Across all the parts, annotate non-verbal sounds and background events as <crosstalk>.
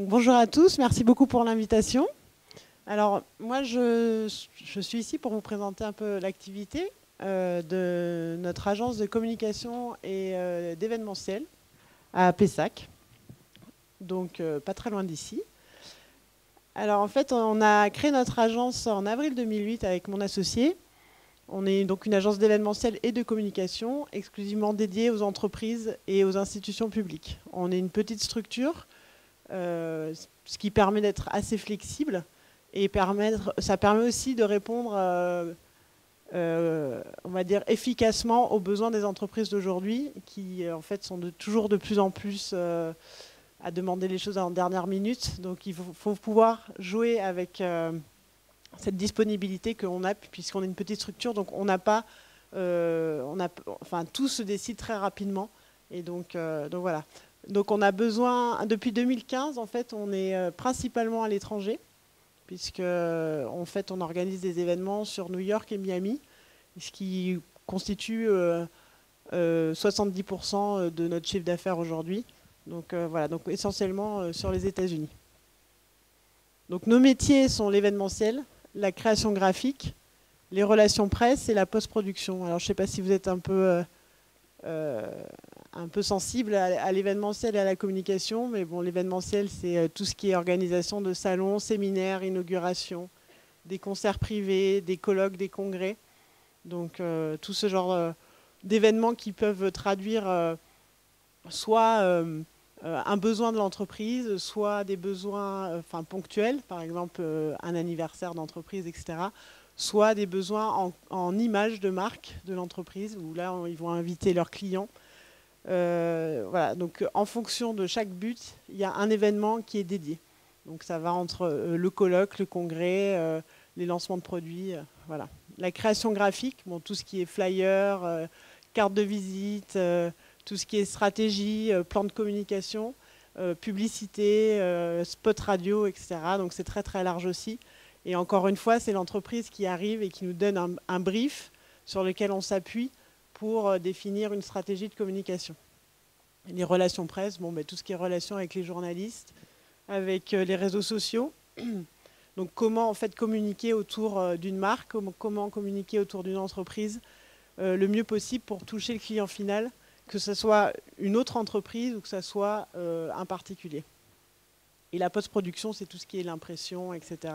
bonjour à tous, merci beaucoup pour l'invitation. Alors moi je, suis ici pour vous présenter un peu l'activité euh, de notre agence de communication et euh, d'événementiel à Pessac, donc euh, pas très loin d'ici. Alors en fait on a créé notre agence en avril 2008 avec mon associé. On est donc une agence d'événementiel et de communication exclusivement dédiée aux entreprises et aux institutions publiques. On est une petite structure ce qui permet d'être assez flexible et permettre, ça permet aussi de répondre, euh, euh, on va dire, efficacement aux besoins des entreprises d'aujourd'hui, qui en fait sont toujours de plus en plus à demander les choses en dernière minute. Donc il faut, pouvoir jouer avec cette disponibilité qu'on a, puisqu'on est une petite structure, donc on n'a pas, on a, enfin tout se décide très rapidement. Et donc, donc voilà. Donc on a besoin, depuis 2015, en fait, on est euh, principalement à l'étranger, puisque en fait, on organise des événements sur New York et Miami, ce qui constitue 70% euh, euh, de notre chiffre d'affaires aujourd'hui. Donc voilà, donc essentiellement sur les États-Unis. Donc nos métiers sont l'événementiel, la création graphique, les relations presse et la post-production. Alors je ne sais pas si vous êtes un peu un peu sensible à, l'événementiel et à la communication, mais bon, l'événementiel, c'est euh, tout ce qui est organisation de salons, séminaires, inaugurations, des concerts privés, des colloques, des congrès. Donc euh, tout ce genre euh, d'événements qui peuvent traduire soit un besoin de l'entreprise, soit des besoins ponctuels, par exemple un anniversaire d'entreprise, etc., soit des besoins en, en image de marque de l'entreprise, où là, ils vont inviter leurs clients euh, voilà, donc en fonction de chaque but, il y a un événement qui est dédié. Donc ça va entre euh, le colloque, le congrès, euh, les lancements de produits, voilà. La création graphique, bon, tout ce qui est flyer, carte de visite, tout ce qui est stratégie, plan de communication, publicité, spot radio, etc. Donc c'est très très large aussi. Et encore une fois, c'est l'entreprise qui arrive et qui nous donne un brief sur lequel on s'appuie pour euh, définir une stratégie de communication. Les relations presse, bon, ben, tout ce qui est relation avec les journalistes, avec euh, les réseaux sociaux. <clears throat> Donc comment en fait communiquer autour euh, d'une marque, comment communiquer autour d'une entreprise le mieux possible pour toucher le client final, que ce soit une autre entreprise ou que ce soit un particulier. Et la post-production, c'est tout ce qui est l'impression, etc.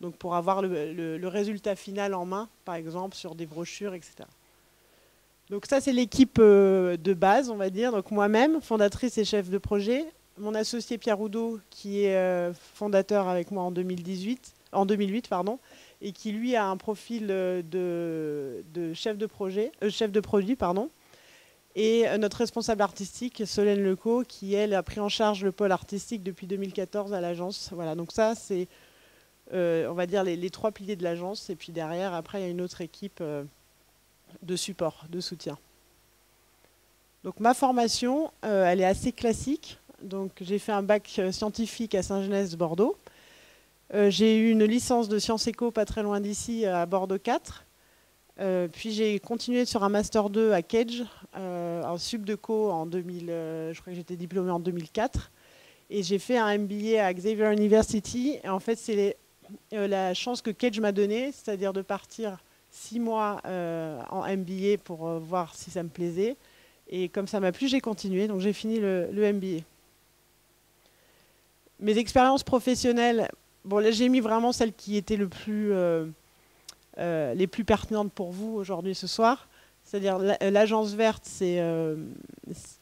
Donc pour avoir le, résultat final en main, par exemple, sur des brochures, etc. Donc ça, c'est l'équipe euh, de base, on va dire. Donc moi-même, fondatrice et chef de projet. Mon associé Pierre Oudot, qui est euh, fondateur avec moi en 2018, en 2008, pardon, et qui lui a un profil euh, de, chef de projet, chef de produit, pardon. Et notre responsable artistique, Solène Leco, qui elle a pris en charge le pôle artistique depuis 2014 à l'agence. Voilà. Donc ça, c'est, on va dire les, trois piliers de l'agence. Et puis derrière, après, il y a une autre équipe de support, de soutien. Donc ma formation, euh, elle est assez classique. Donc j'ai fait un bac euh, scientifique à Saint-Genès-Bordeaux. Euh, j'ai eu une licence de sciences éco pas très loin d'ici à Bordeaux 4. puis j'ai continué sur un master 2 à Cage, en sub de co en 2000. je crois que j'étais diplômée en 2004. Et j'ai fait un MBA à Xavier University. Et en fait, c'est la chance que Cage m'a donnée, c'est-à-dire de partir six mois euh, en MBA pour euh, voir si ça me plaisait. Et comme ça m'a plu, j'ai continué. Donc j'ai fini le, MBA. Mes expériences professionnelles, bon là j'ai mis vraiment celles qui étaient euh, les plus pertinentes pour vous aujourd'hui ce soir. C'est-à-dire l'agence verte, c'est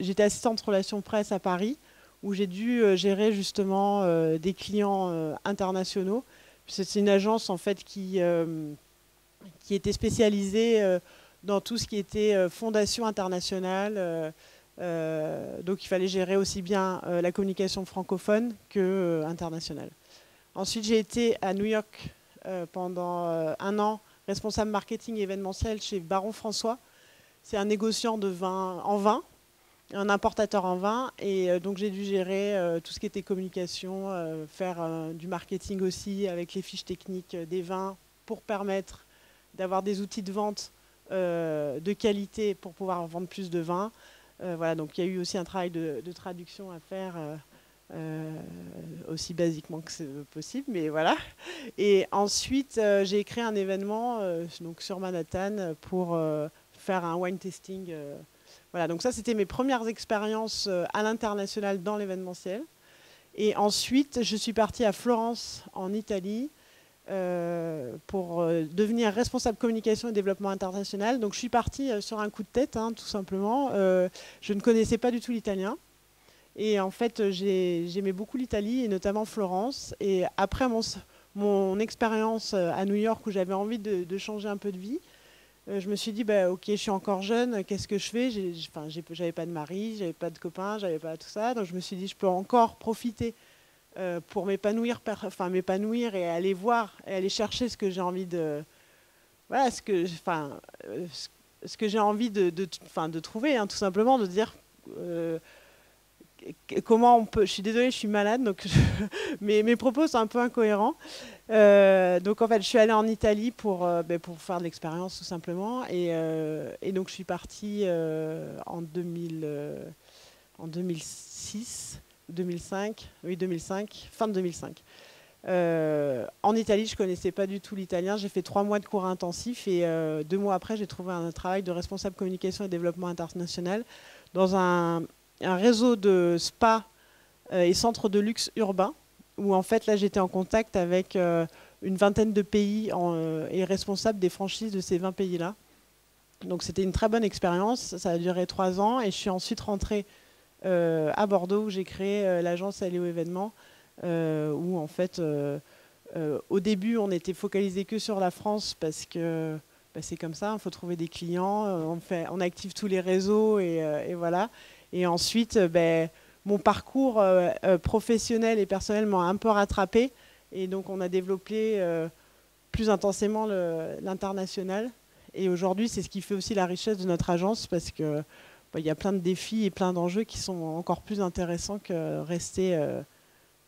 j'étais assistante relations presse à Paris où j'ai dû gérer justement des clients internationaux. C'est une agence en fait qui qui était spécialisé euh, dans tout ce qui était euh, fondation internationale. Euh, donc il fallait gérer aussi bien la communication francophone que internationale. Ensuite, j'ai été à New York pendant un an, responsable marketing événementiel chez Baron François. C'est un négociant de vin en vin, un importateur en vin, et donc j'ai dû gérer tout ce qui était communication, faire du marketing aussi avec les fiches techniques des vins pour permettre d'avoir des outils de vente euh, de qualité pour pouvoir vendre plus de vin. Euh, voilà, donc il y a eu aussi un travail de, traduction à faire aussi basiquement que possible, mais voilà. Et ensuite, j'ai créé un événement donc sur Manhattan pour faire un wine tasting. voilà, donc ça, c'était mes premières expériences à l'international dans l'événementiel. Et ensuite, je suis partie à Florence, en Italie, euh, pour euh, devenir responsable communication et développement international. Donc je suis partie euh, sur un coup de tête, hein, tout simplement. je ne connaissais pas du tout l'italien. Et en fait, j'aimais beaucoup l'Italie, et notamment Florence. Et après mon, mon expérience à New York, où j'avais envie de, changer un peu de vie, je me suis dit, bah, ok, je suis encore jeune, qu'est-ce que je fais? J'avais pas de mari, j'avais pas de copain, j'avais pas tout ça. Donc je me suis dit, je peux encore profiter euh, pour m'épanouir, enfin m'épanouir et aller voir et aller chercher ce que j'ai envie de, voilà, ce que, enfin, euh, ce que j'ai envie de, de, de trouver, hein, tout simplement, de dire euh, comment on peut. Je suis désolée, je suis malade, donc <laughs> mes, mes, propos sont un peu incohérents. donc en fait, je suis allée en Italie pour, ben, pour faire de l'expérience tout simplement, et, donc je suis partie en, 2000, en 2006. 2005, oui 2005, fin de 2005. Euh, en Italie, je ne connaissais pas du tout l'italien. J'ai fait trois mois de cours intensifs et euh, deux mois après, j'ai trouvé un travail de responsable communication et développement international dans un, réseau de spas euh, et centres de luxe urbains où en fait là j'étais en contact avec une vingtaine de pays et responsable des franchises de ces 20 pays-là. Donc c'était une très bonne expérience. Ça a duré trois ans et je suis ensuite rentrée à Bordeaux où j'ai créé euh, l'agence Aléo Événements, euh, où en fait, au début, on était focalisé que sur la France parce que bah, c'est comme ça, il faut trouver des clients, on, fait, on active tous les réseaux et, voilà. Et ensuite, ben, mon parcours professionnel et personnel m'a un peu rattrapé. Et donc, on a développé plus intensément l'international. Et aujourd'hui, c'est ce qui fait aussi la richesse de notre agence parce que il y a plein de défis et plein d'enjeux qui sont encore plus intéressants que rester euh,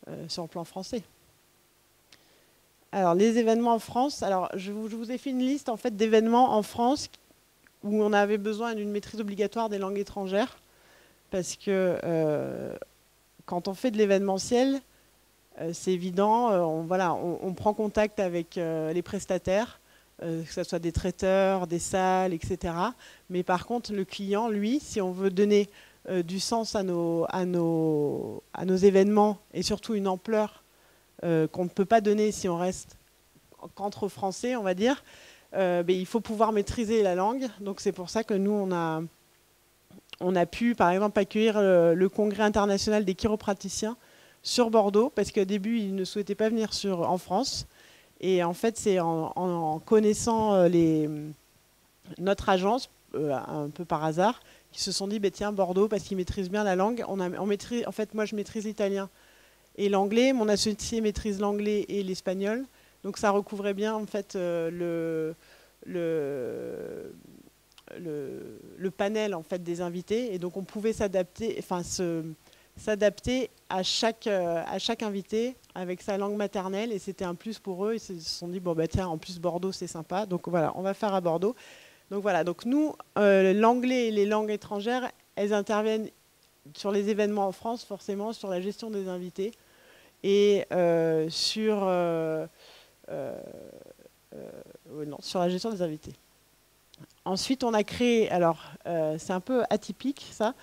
euh, sur le plan français. Alors, les événements en France. Alors, je vous, ai fait une liste en fait d'événements en France où on avait besoin d'une maîtrise obligatoire des langues étrangères, parce que euh, quand on fait de l'événementiel, c'est évident, voilà, on, prend contact avec les prestataires, euh, que ce soit des traiteurs, des salles, etc. Mais par contre, le client, lui, si on veut donner euh, du sens à nos, à, nos, à nos événements et surtout une ampleur euh, qu'on ne peut pas donner si on reste qu'entre Français, on va dire, ben, il faut pouvoir maîtriser la langue. Donc c'est pour ça que nous, on a, on a pu, par exemple, accueillir le, congrès international des chiropraticiens sur Bordeaux, parce qu'au début, ils ne souhaitaient pas venir en France. Et en fait, c'est en, connaissant euh, notre agence, euh, un peu par hasard, qui se sont dit, bah, tiens, Bordeaux, parce qu'ils maîtrisent bien la langue. En fait, moi, je maîtrise l'italien et l'anglais. Mon associé maîtrise l'anglais et l'espagnol. Donc, ça recouvrait bien, en fait, euh, le, panel des invités. Et donc, on pouvait s'adapter, enfin, s'adapter à chaque invité avec sa langue maternelle et c'était un plus pour eux. Ils se sont dit bon bah tiens en plus Bordeaux c'est sympa donc voilà on va faire à Bordeaux. Donc voilà donc nous euh, l'anglais et les langues étrangères elles interviennent sur les événements en France forcément sur la gestion des invités et euh, sur euh, non, sur la gestion des invités. Ensuite on a créé alors c'est un peu atypique ça.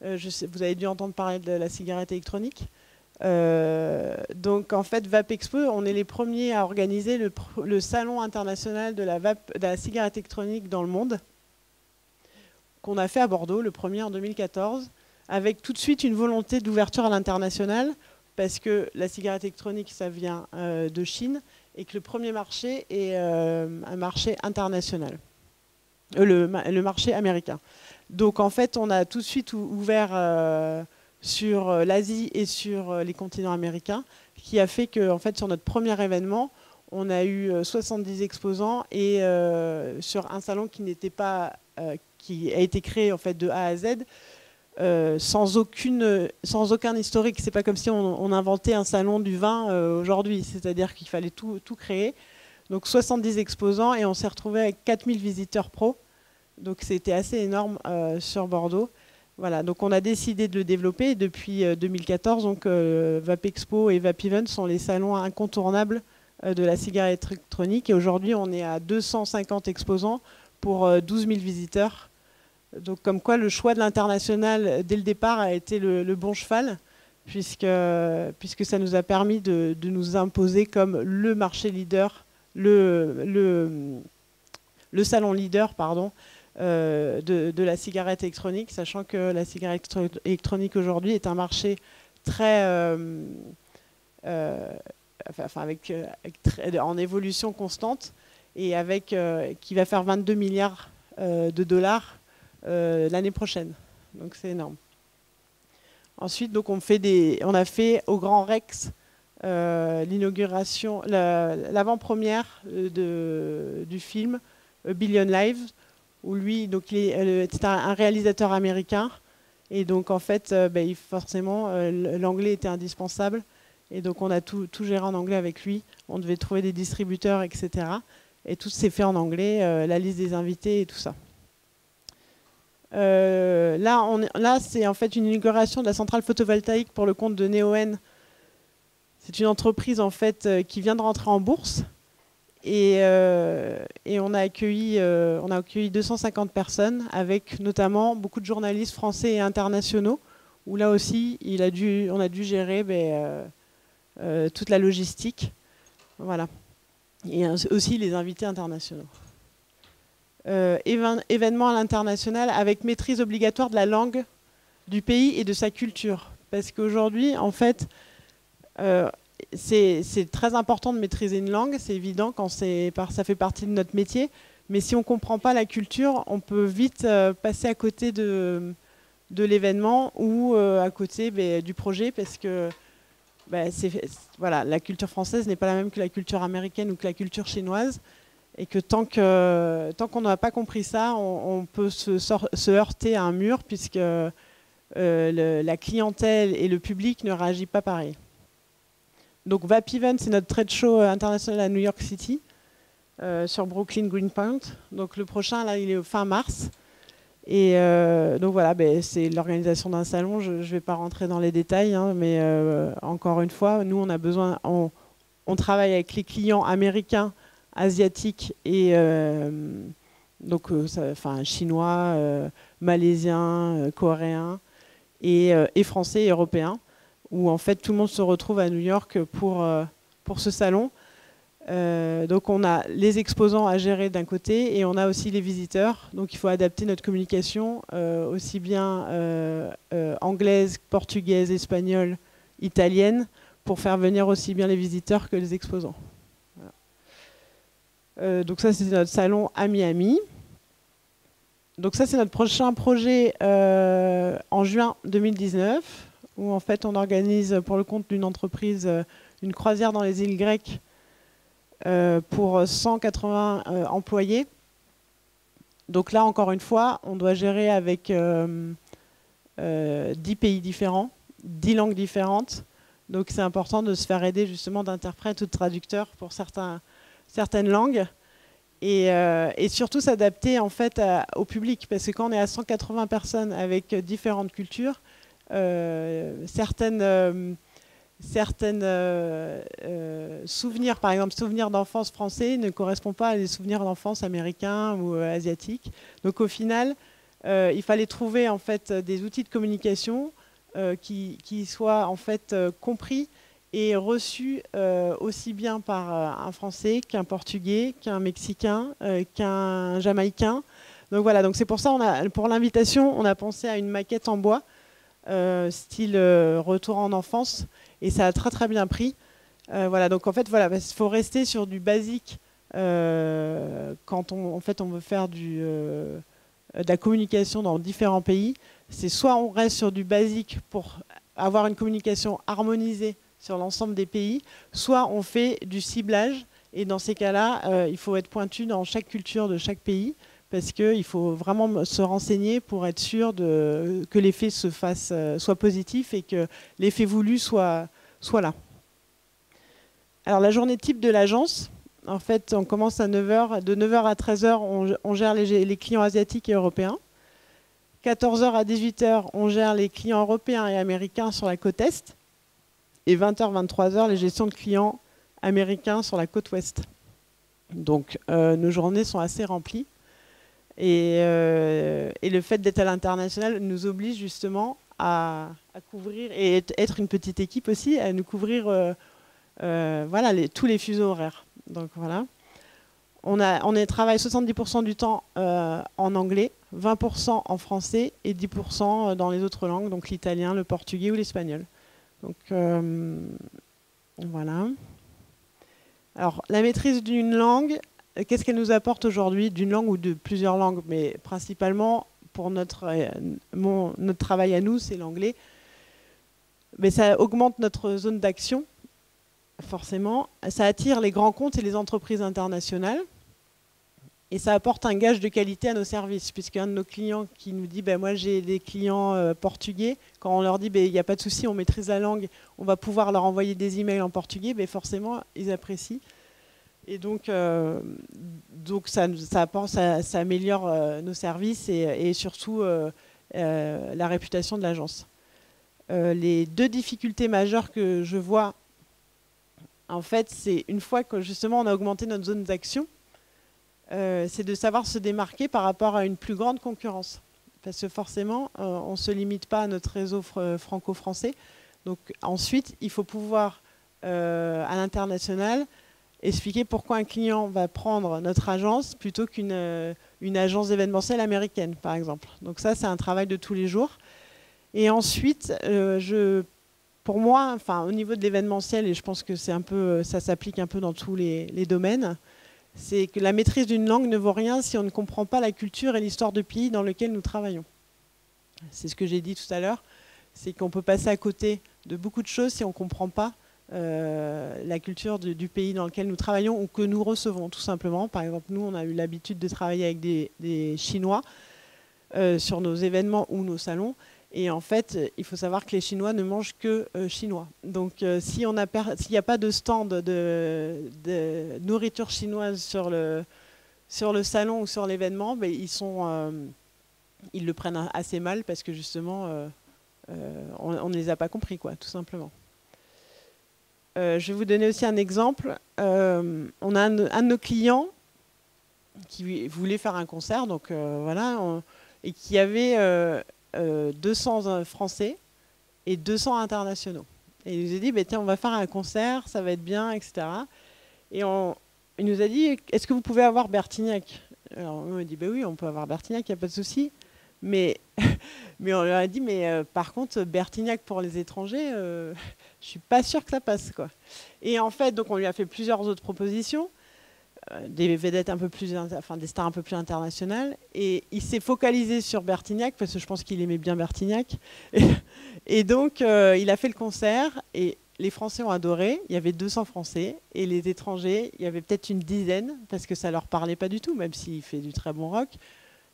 Vous avez dû entendre parler de la cigarette électronique. Euh, donc en fait, Vapexpo, on est les premiers à organiser le, salon international de la, cigarette électronique dans le monde, qu'on a fait à Bordeaux, le premier en 2014, avec tout de suite une volonté d'ouverture à l'international, parce que la cigarette électronique, ça vient euh, de Chine, et que le premier marché est euh, un marché international, le, marché américain. Donc en fait, on a tout de suite ouvert sur euh, l'Asie et sur euh, les continents américains, qui a fait que, en fait, sur notre premier événement, on a eu 70 euh, exposants et sur un salon qui n'était pas, qui a été créé en fait de A à Z, sans, aucune, sans aucun historique. C'est pas comme si on, inventait un salon du vin aujourd'hui, c'est-à-dire qu'il fallait tout, créer. Donc 70 exposants et on s'est retrouvé avec 4000 visiteurs pro. Donc c'était assez énorme sur Bordeaux. Voilà, donc on a décidé de le développer. depuis 2014, donc, Vapexpo et Vapiven sont les salons incontournables de la cigarette électronique. Et aujourd'hui, on est à 250 exposants pour 12 000 visiteurs. Donc comme quoi le choix de l'international dès le départ a été le, bon cheval, puisque, puisque ça nous a permis de, nous imposer comme le marché leader, le, le, salon leader pardon, euh, de, la cigarette électronique, sachant que la cigarette électronique aujourd'hui est un marché très... Euh, euh, en évolution constante et avec, qui va faire 22 milliards de dollars l'année prochaine. Donc c'est énorme. Ensuite, donc on, a fait au Grand Rex l'inauguration, l'avant-première du film Billion Lives, où lui, donc c'est un, réalisateur américain, et donc en fait, ben, forcément, l'anglais était indispensable, et donc on a tout, géré en anglais avec lui. On devait trouver des distributeurs, etc. Et tout s'est fait en anglais, la liste des invités et tout ça. Euh, là, c'est en fait une inauguration de la centrale photovoltaïque pour le compte de Neoen. C'est une entreprise en fait euh, qui vient de rentrer en bourse et, euh, on, a accueilli, on a accueilli 250 personnes avec notamment beaucoup de journalistes français et internationaux où là aussi on a dû gérer ben, toute la logistique. Voilà. Et aussi les invités internationaux. Euh, événement à l'international avec maîtrise obligatoire de la langue du pays et de sa culture. Parce qu'aujourd'hui, en fait, euh, c'est très important de maîtriser une langue, c'est évident quand ça fait partie de notre métier. Mais si on ne comprend pas la culture, on peut vite euh, passer à côté de, l'événement ou à côté ben, du projet parce que ben, la culture française n'est pas la même que la culture américaine ou que la culture chinoise et que tant qu'on n'a pas compris ça, on, peut se, se, heurter à un mur puisque euh, la clientèle et le public ne réagissent pas pareil. Donc VapEvent, c'est notre trade show international à New York City, euh, sur Brooklyn Greenpoint. Donc le prochain, là, il est fin mars. Et euh, donc voilà, ben, c'est l'organisation d'un salon. Je ne vais pas rentrer dans les détails, hein, mais encore une fois, nous, on a besoin, on, travaille avec les clients américains asiatiques et euh, donc euh, enfin chinois, euh, malaisiens, coréens et, et, français et européens, où en fait tout le monde se retrouve à New York pour, pour ce salon. donc on a les exposants à gérer d'un côté et on a aussi les visiteurs. Donc il faut adapter notre communication aussi bien anglaise, portugaise, espagnole, italienne pour faire venir aussi bien les visiteurs que les exposants. Euh, donc ça, c'est notre salon à Miami. Donc ça, c'est notre prochain projet euh, en juin 2019, où en fait, on organise pour le compte d'une entreprise euh, une croisière dans les îles grecques pour 180 employés. Donc là, encore une fois, on doit gérer avec 10 pays différents, 10 langues différentes. Donc c'est important de se faire aider justement d'interprètes ou de traducteurs pour certaines langues euh, et, surtout s'adapter en fait au public parce que quand on est à 180 personnes avec différentes cultures, euh, certaines euh, certaines souvenirs, par exemple souvenirs d'enfance français ne correspondent pas à des souvenirs d'enfance américains ou asiatiques. Donc au final, il fallait trouver en fait des outils de communication qui, soient en fait compris est reçu euh, aussi bien par euh, un Français qu'un Portugais, qu'un Mexicain, euh, qu'un Jamaïcain. Donc voilà, donc c'est pour ça, on a, pour l'invitation, on a pensé à une maquette en bois, style retour en enfance, et ça a très très bien pris. voilà, donc en fait, voilà, il faut rester sur du basique quand on, en fait, on veut faire du, de la communication dans différents pays. C'est soit on reste sur du basique pour avoir une communication harmonisée sur l'ensemble des pays, soit on fait du ciblage, et dans ces cas-là, euh, il faut être pointu dans chaque culture de chaque pays, parce qu'il faut vraiment se renseigner pour être sûr que l'effet euh, soit positif et que l'effet voulu soit, là. Alors la journée type de l'agence, en fait, on commence à 9h, de 9h à 13h, on, gère les, les, clients asiatiques et européens. 14h à 18h, on gère les clients européens et américains sur la côte Est. Et 20h, 23h, les gestions de clients américains sur la côte Ouest. Donc euh, nos journées sont assez remplies. Euh, et, le fait d'être à l'international nous oblige justement à, couvrir, et être une petite équipe aussi, à nous couvrir euh, voilà, tous les fuseaux horaires. Donc voilà. On, a, on travaille 70% du temps en anglais, 20% en français et 10% dans les autres langues, donc l'italien, le portugais ou l'espagnol. Donc voilà. Alors, la maîtrise d'une langue, qu'est-ce qu'elle nous apporte aujourd'hui D'une langue ou de plusieurs langues, mais principalement pour notre, euh, notre travail à nous, c'est l'anglais. Mais ça augmente notre zone d'action, forcément. Ça attire les grands comptes et les entreprises internationales. Et ça apporte un gage de qualité à nos services, puisqu'un de nos clients qui nous dit ben, Moi, j'ai des clients euh, portugais, quand on leur dit ben, Il n'y a pas de souci, on maîtrise la langue, on va pouvoir leur envoyer des emails en portugais, ben, forcément, ils apprécient. Et donc, euh, donc ça, ça, améliore euh, nos services et, surtout la réputation de l'agence. les deux difficultés majeures que je vois, en fait, c'est une fois que justement on a augmenté notre zone d'action, euh, c'est de savoir se démarquer par rapport à une plus grande concurrence. Parce que forcément, euh, on ne se limite pas à notre réseau franco-français. Donc ensuite, il faut pouvoir, euh, à l'international, expliquer pourquoi un client va prendre notre agence plutôt qu'une une agence événementielle américaine, par exemple. Donc ça, c'est un travail de tous les jours. Et ensuite, je, pour moi, enfin, au niveau de l'événementiel, et je pense que c'est un peu, ça s'applique un peu dans tous les, les domaines, c'est que la maîtrise d'une langue ne vaut rien si on ne comprend pas la culture et l'histoire du pays dans lequel nous travaillons. C'est ce que j'ai dit tout à l'heure, c'est qu'on peut passer à côté de beaucoup de choses si on ne comprend pas euh, la culture du pays dans lequel nous travaillons ou que nous recevons, tout simplement. Par exemple, nous, on a eu l'habitude de travailler avec des, Chinois euh, sur nos événements ou nos salons. Et en fait, il faut savoir que les Chinois ne mangent que euh, chinois. Donc, s'il n'y a pas de stand de, nourriture chinoise sur le, salon ou sur l'événement, ben, ils, le prennent assez mal parce que justement, on ne les a pas compris, tout simplement. Je vais vous donner aussi un exemple. on a un, de nos clients qui voulait faire un concert, donc voilà, et qui avait 200 euh, Français et 200 internationaux. Et il nous a dit, bah, tiens, on va faire un concert, ça va être bien, etc. Et il nous a dit, est-ce que vous pouvez avoir Bertignac? Alors on a dit, bah oui, on peut avoir Bertignac, il n'y a pas de souci. Mais, <laughs> mais on leur a dit, mais euh, par contre, Bertignac pour les étrangers, euh, je ne suis pas sûr que ça passe. Quoi. Et en fait, donc on lui a fait plusieurs autres propositions. Euh, des vedettes un peu plus, enfin des stars un peu plus internationales. Et il s'est focalisé sur Bertignac parce que je pense qu'il aimait bien Bertignac. <laughs> Et, donc euh, il a fait le concert et les Français ont adoré. Il y avait 200 Français et les étrangers, il y avait peut-être une dizaine parce que ça leur parlait pas du tout, même s'il fait du très bon rock.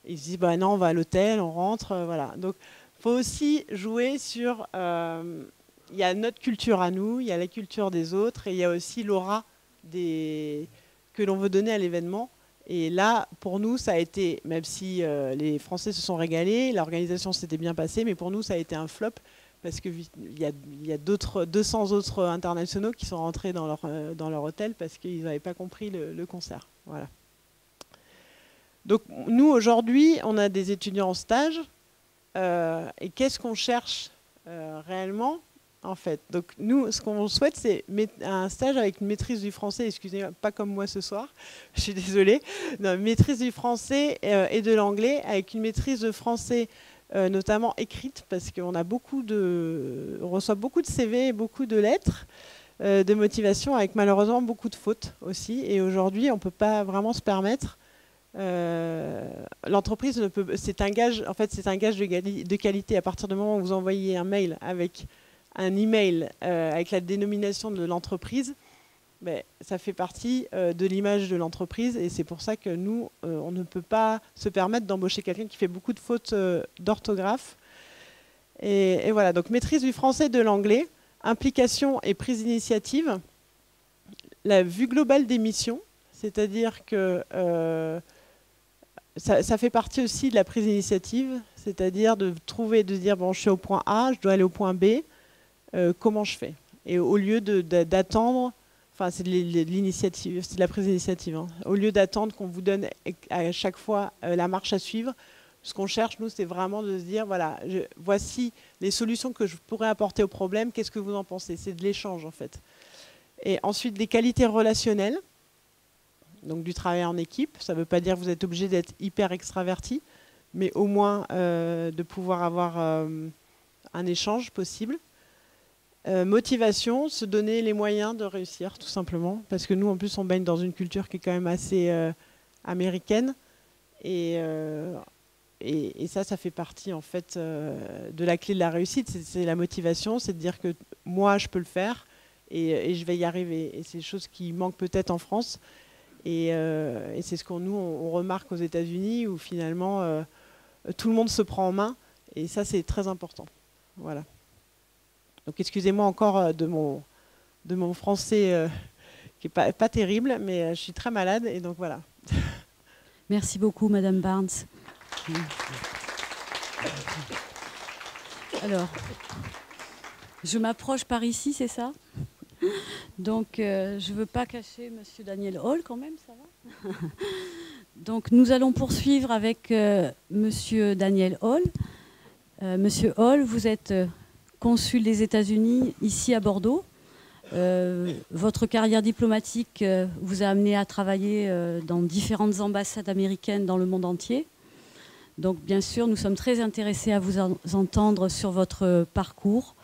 Ils se disent bah non, on va à l'hôtel, on rentre, euh, voilà. Donc faut aussi jouer sur il y a notre culture à nous, il y a la culture des autres et il y a aussi l'aura que l'on veut donner à l'événement. Et là, pour nous, ça a été, même si euh, les Français se sont régalés, l'organisation s'était bien passée, mais pour nous, ça a été un flop parce qu'il y a, y a d'autres 200 autres internationaux qui sont rentrés dans leur, euh, dans leur hôtel parce qu'ils n'avaient pas compris le, concert. Voilà. Donc nous, aujourd'hui, on a des étudiants en stage. Euh, et qu'est-ce qu'on cherche réellement? En fait. Donc nous, ce qu'on souhaite, c'est un stage avec une maîtrise du français, excusez-moi, pas comme moi ce soir, <laughs> je suis désolée, maîtrise du français euh, et de l'anglais, avec une maîtrise de français euh, notamment écrite, parce qu'on reçoit beaucoup de CV et beaucoup de lettres euh, de motivation, avec malheureusement beaucoup de fautes aussi. Et aujourd'hui, on ne peut pas vraiment se permettre. L'entreprise ne peut, c'est un gage, en fait, c'est un gage de, de qualité. À partir du moment où vous envoyez un mail avec un email euh, avec la dénomination de l'entreprise, ben, ça fait partie euh, de l'image de l'entreprise et c'est pour ça que nous, euh, on ne peut pas se permettre d'embaucher quelqu'un qui fait beaucoup de fautes d'orthographe. Et, voilà, donc maîtrise du français et de l'anglais, implication et prise d'initiative, la vue globale des missions, c'est-à-dire que ça, ça, fait partie aussi de la prise d'initiative, c'est-à-dire de trouver, de dire bon, je suis au point A, je dois aller au point B, euh, comment je fais? Et au lieu d'attendre, enfin c'est de l'initiative, c'est de la prise d'initiative. Hein. Au lieu d'attendre qu'on vous donne à chaque fois euh, la marche à suivre, ce qu'on cherche nous, c'est vraiment de se dire voilà, voici les solutions que je pourrais apporter au problème. Qu'est-ce que vous en pensez? C'est de l'échange en fait. Et ensuite des qualités relationnelles donc du travail en équipe. Ça ne veut pas dire que vous êtes obligé d'être hyper extraverti, mais au moins euh, de pouvoir avoir un échange possible. Euh, motivation, se donner les moyens de réussir, tout simplement. Parce que nous, en plus, on baigne dans une culture qui est quand même assez américaine. Et, et, ça, ça fait partie, en fait, de la clé de la réussite. C'est la motivation, c'est de dire que moi, je peux le faire et, je vais y arriver. Et c'est des choses qui manquent peut-être en France. Euh, et, c'est ce qu'on nous on, remarque aux États-Unis où finalement euh, tout le monde se prend en main et ça c'est très important. Voilà. Donc excusez-moi encore euh, de mon français qui est pas, terrible, mais je suis très malade et donc voilà. <laughs> Merci beaucoup, Madame Barnes. Alors, je m'approche par ici, c'est ça? Donc, euh, je ne veux pas cacher Monsieur Daniel Hall quand même, ça va? <laughs> Donc, nous allons poursuivre avec euh, Monsieur Daniel Hall. Euh, Monsieur Hall, vous êtes consul des États-Unis ici à Bordeaux. votre carrière diplomatique vous a amené à travailler dans différentes ambassades américaines dans le monde entier. Donc, bien sûr, nous sommes très intéressés à vous entendre sur votre parcours,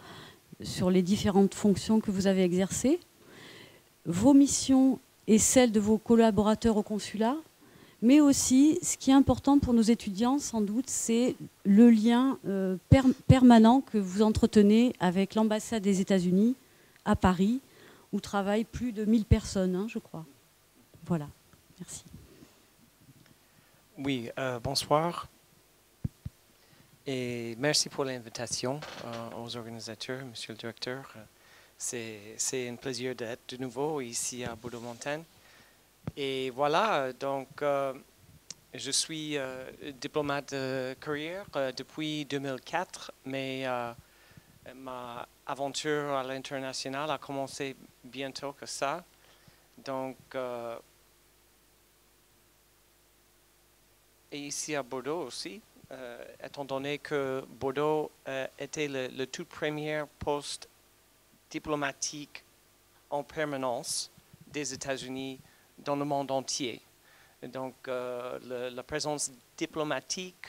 sur les différentes fonctions que vous avez exercées, vos missions et celles de vos collaborateurs au consulat, mais aussi, ce qui est important pour nos étudiants, sans doute, c'est le lien euh, permanent que vous entretenez avec l'ambassade des États-Unis à Paris, où travaillent plus de 1000 personnes, hein, je crois. Voilà, merci. Oui, euh, bonsoir. Et merci pour l'invitation euh, aux organisateurs, monsieur le directeur. C'est un plaisir d'être de nouveau ici à Bordeaux-Montagne. Et voilà, donc euh, je suis euh, diplomate de carrière depuis 2004, mais ma aventure à l'international a commencé bientôt que ça. Donc, et ici à Bordeaux aussi. Euh, étant donné que Bordeaux euh, était le, tout premier poste diplomatique en permanence des États-Unis dans le monde entier. Donc, euh, la présence diplomatique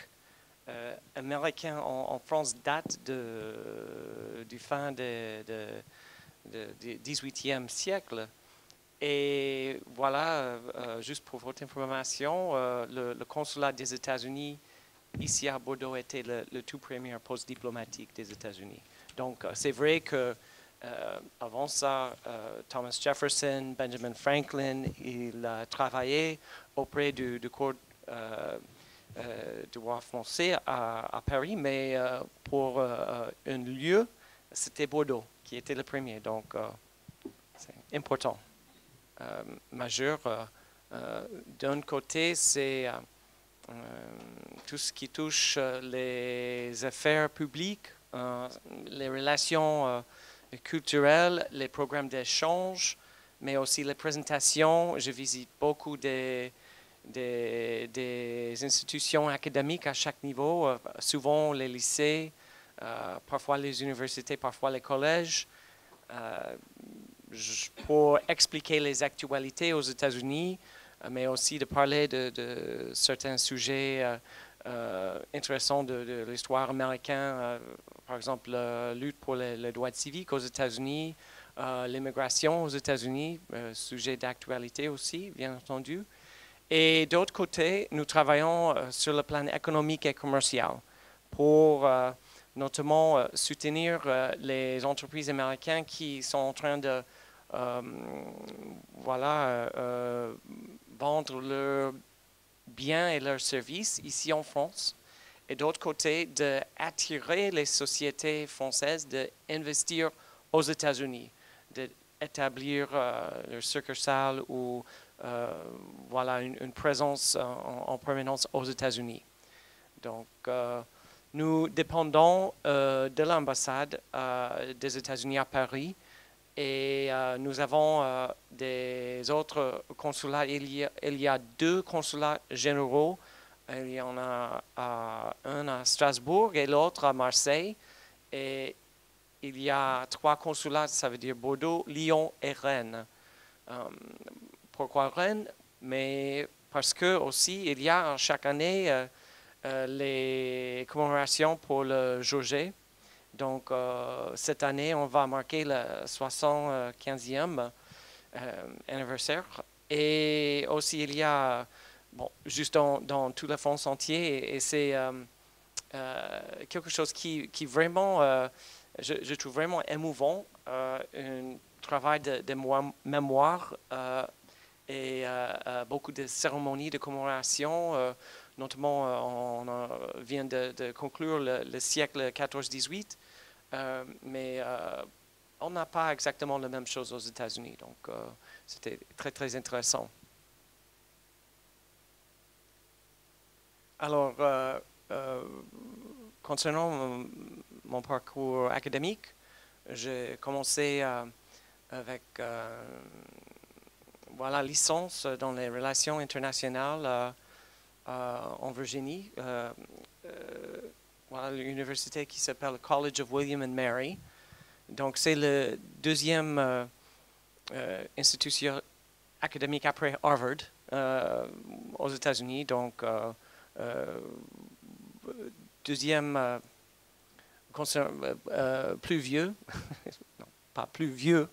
américaine en, France date du fin du 18e siècle. Et voilà, juste pour votre information, le, consulat des États-Unis ici à Bordeaux était le, tout premier poste diplomatique des États-Unis. Donc, euh, c'est vrai que euh, avant ça, euh, Thomas Jefferson, Benjamin Franklin, il a travaillé auprès du, du cours du roi français à, Paris, mais pour un lieu, c'était Bordeaux qui était le premier. Donc, c'est important, majeur. D'un côté, c'est euh, tout ce qui touche euh, les affaires publiques, euh, les relations culturelles, les programmes d'échange, mais aussi les présentations. Je visite beaucoup des, des, institutions académiques à chaque niveau, souvent les lycées, parfois les universités, parfois les collèges, pour expliquer les actualités aux États-Unis, euh, mais aussi de parler de, certains sujets euh, euh, intéressants de, l'histoire américaine, par exemple la lutte pour les, droits civiques aux États-Unis, l'immigration aux États-Unis, sujet d'actualité aussi, bien entendu. Et d'autre côté, nous travaillons sur le plan économique et commercial pour notamment soutenir les entreprises américaines qui sont en train de voilà, vendre leurs biens et leurs services ici en France, et d'autre côté, d'attirer les sociétés françaises d'investir aux États-Unis, d'établir euh, leur succursale ou euh, voilà, une, présence en, permanence aux États-Unis. Donc, euh, Nous dépendons de l'ambassade des États-Unis à Paris et nous avons des autres consulats. Il y, a, deux consulats généraux. Il y en a un à Strasbourg et l'autre à Marseille. Et il y a trois consulats, ça veut dire Bordeaux, Lyon et Rennes. pourquoi Rennes? Mais parce que aussi il y a chaque année euh, euh, les commémorations pour le Jauget. Donc euh, cette année, on va marquer le 75e anniversaire. Et aussi il y a, juste dans, tout le France entier, et, c'est quelque chose qui, vraiment, je, trouve vraiment émouvant, un travail de, mémoire et euh, euh, beaucoup de cérémonies de commémoration. Euh, notamment, on vient de, conclure le, siècle 14-18, mais on n'a pas exactement la même chose aux États-Unis. Donc, c'était très, très intéressant. Alors, concernant mon parcours académique, j'ai commencé avec voilà, licence dans les relations internationales euh, euh, en Virginie. Euh, voilà, l'université qui s'appelle College of William and Mary. Donc, c'est le deuxième institution académique après Harvard aux États-Unis. Donc, deuxième plus vieux, <laughs> non, pas <laughs> plus vieux,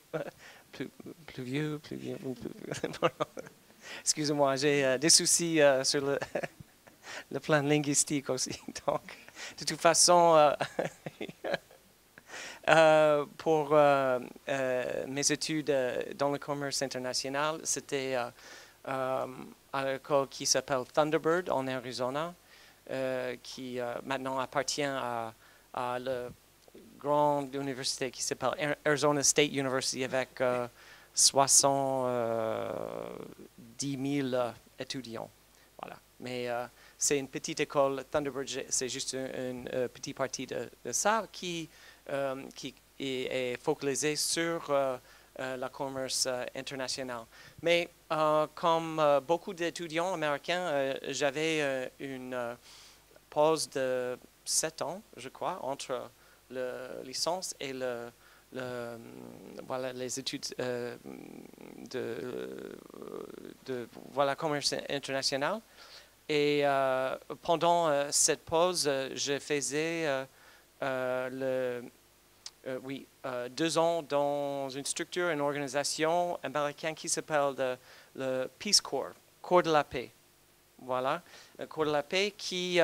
plus, vieux, plus vieux. <laughs> Excusez-moi, j'ai euh, des soucis euh, sur le, plan linguistique aussi. De toute façon, euh, pour mes études dans le commerce international, c'était à l'école qui s'appelle Thunderbird en Arizona, qui maintenant appartient à, à le grande université qui s'appelle Arizona State University avec 70 000 euh, étudiants. Voilà. Mais euh, c'est une petite école, Thunderbird, c'est juste une, euh, petite partie de, ça qui, qui est, focalisée sur la commerce international. Mais comme beaucoup d'étudiants américains, j'avais une pause de 7 ans, je crois, entre la licence et le, voilà, les études euh, de, voilà, commerce international. Et euh, pendant euh, cette pause, je faisais le, oui, deux ans dans une structure, une organisation américaine qui s'appelle le, Peace Corps, Corps de la paix. Voilà, le Corps de la paix qui,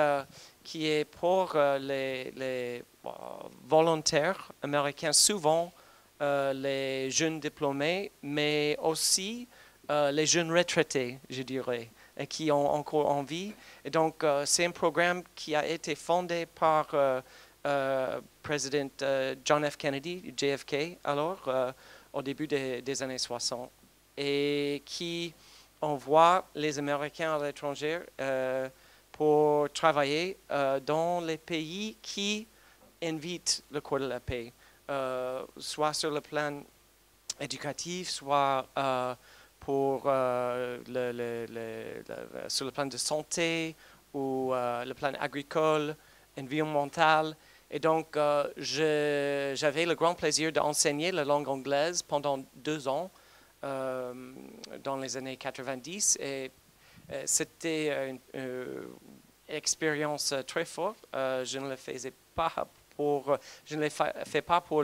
qui est pour les, les volontaires américains, souvent euh, les jeunes diplômés, mais aussi euh, les jeunes retraités, je dirais, et qui ont encore envie. Et donc, euh, c'est un programme qui a été fondé par président John F. Kennedy, JFK, alors, au début des, années 60, et qui envoie les Américains à l'étranger pour travailler dans les pays qui invite le corps de la paix, euh, soit sur le plan éducatif, soit euh, euh, sur le plan de santé ou le plan agricole, environnemental. Et donc, j'avais le grand plaisir d'enseigner la langue anglaise pendant deux ans dans les années 90. Et c'était une, expérience très forte. je ne le faisais pas pour, je ne fais pas pour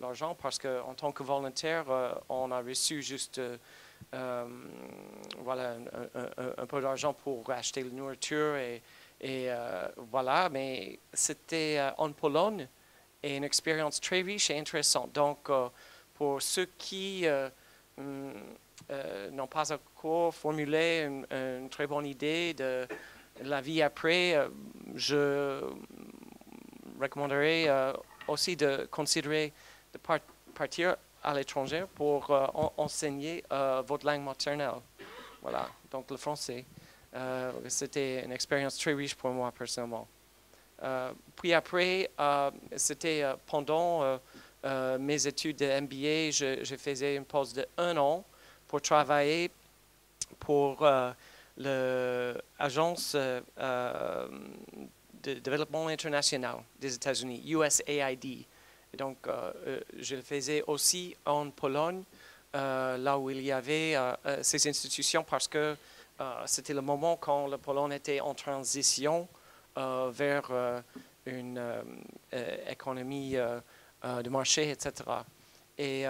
l'argent parce qu'en tant que volontaire, euh, on a reçu juste euh, euh, voilà, un, peu d'argent pour acheter la nourriture et, et voilà, mais c'était en Pologne et une expérience très riche et intéressante. Donc, pour ceux qui mm, n'ont pas encore formulé une, très bonne idée de la vie après, je recommanderais euh, aussi de considérer de partir à l'étranger pour euh, enseigner euh, votre langue maternelle. Voilà, donc le français. C'était une expérience très riche pour moi personnellement. puis après, c'était pendant mes études de MBA, je, faisais une pause de un an pour travailler pour l'agence de développement international des États-Unis, USAID. Donc, euh, euh, je le faisais aussi en Pologne, euh, là où il y avait ces institutions, parce que c'était le moment quand la Pologne était en transition vers une économie de marché, etc. Et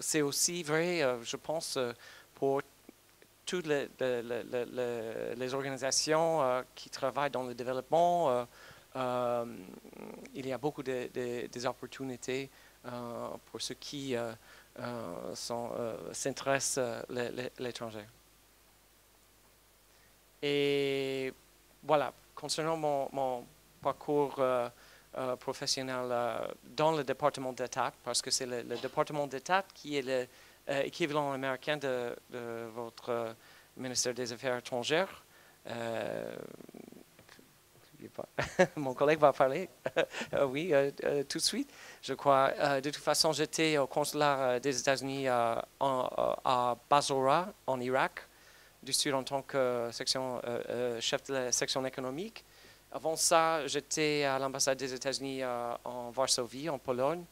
c'est aussi vrai, je pense, pour toutes les, organisations euh, qui travaillent dans le développement, euh, euh, il y a beaucoup de, des opportunités pour ceux qui s'intéressent à l'étranger. Et voilà, concernant mon, parcours professionnel dans le département d'État, parce que c'est le, département d'État qui est le euh, équivalent américain de, votre ministère des Affaires étrangères. Euh, <laughs> mon collègue va parler. <laughs> Euh, oui, tout de suite. Je crois. de toute façon, j'étais au consulat des États-Unis à Basora, en Irak, du Sud en tant que section, chef de la section économique. Avant ça, j'étais à l'ambassade des États-Unis en Varsovie, en Pologne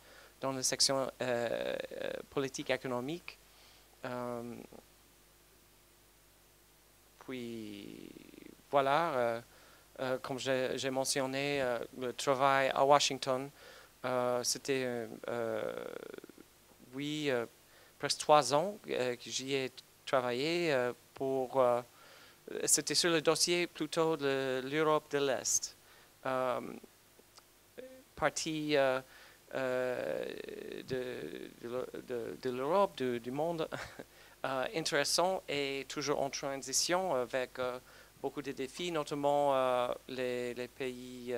dans la section euh, euh, politique économique. Euh, puis voilà, comme j'ai mentionné, le travail à Washington, c'était, oui, presque trois ans que j'y ai travaillé pour... c'était sur le dossier plutôt de l'Europe de l'Est. partie euh, de, de, l'Europe, du monde, <laughs> euh, intéressant et toujours en transition avec euh, beaucoup de défis, notamment les, pays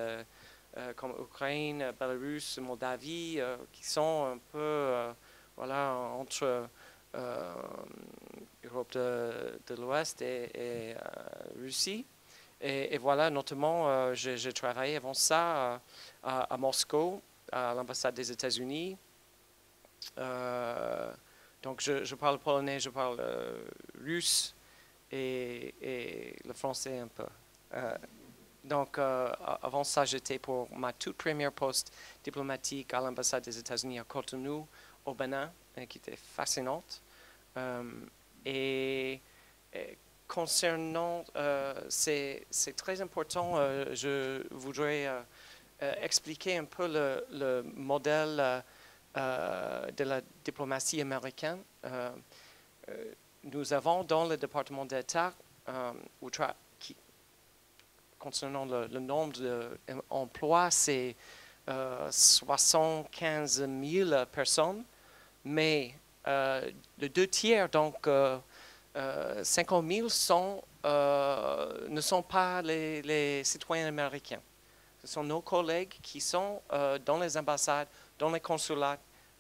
comme Ukraine, Belarus, Moldavie, qui sont un peu voilà, entre Europe de, l'Ouest et, Russie. Et, voilà, notamment, j'ai travaillé avant ça à Moscou à l'ambassade des États-Unis. Euh, donc, je, parle polonais, je parle euh, russe et, le français un peu. Euh, donc, avant ça, j'étais pour ma toute première poste diplomatique à l'ambassade des États-Unis à Cotonou, au Bénin, qui était fascinante. Et, concernant, c'est très important, je voudrais euh, expliquer un peu le, modèle euh, euh, de la diplomatie américaine. nous avons dans le département d'État, concernant le, nombre d'emplois, c'est 75 000 personnes, mais les deux tiers, donc 50 000, sont, ne sont pas les citoyens américains. Ce sont nos collègues qui sont euh, dans les ambassades, dans les consulats,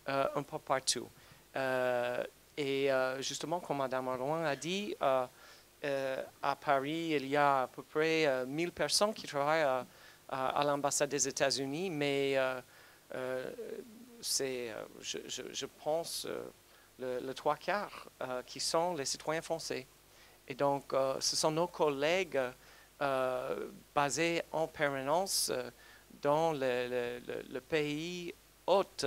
euh, un peu partout. Euh, et justement, comme Mme Marouin a dit, à Paris, il y a à peu près 1000 personnes qui travaillent à, l'ambassade des États-Unis, mais c'est, je, pense, le, trois quarts qui sont les citoyens français. Et donc, ce sont nos collègues euh, basé en permanence euh, dans le, pays hôte,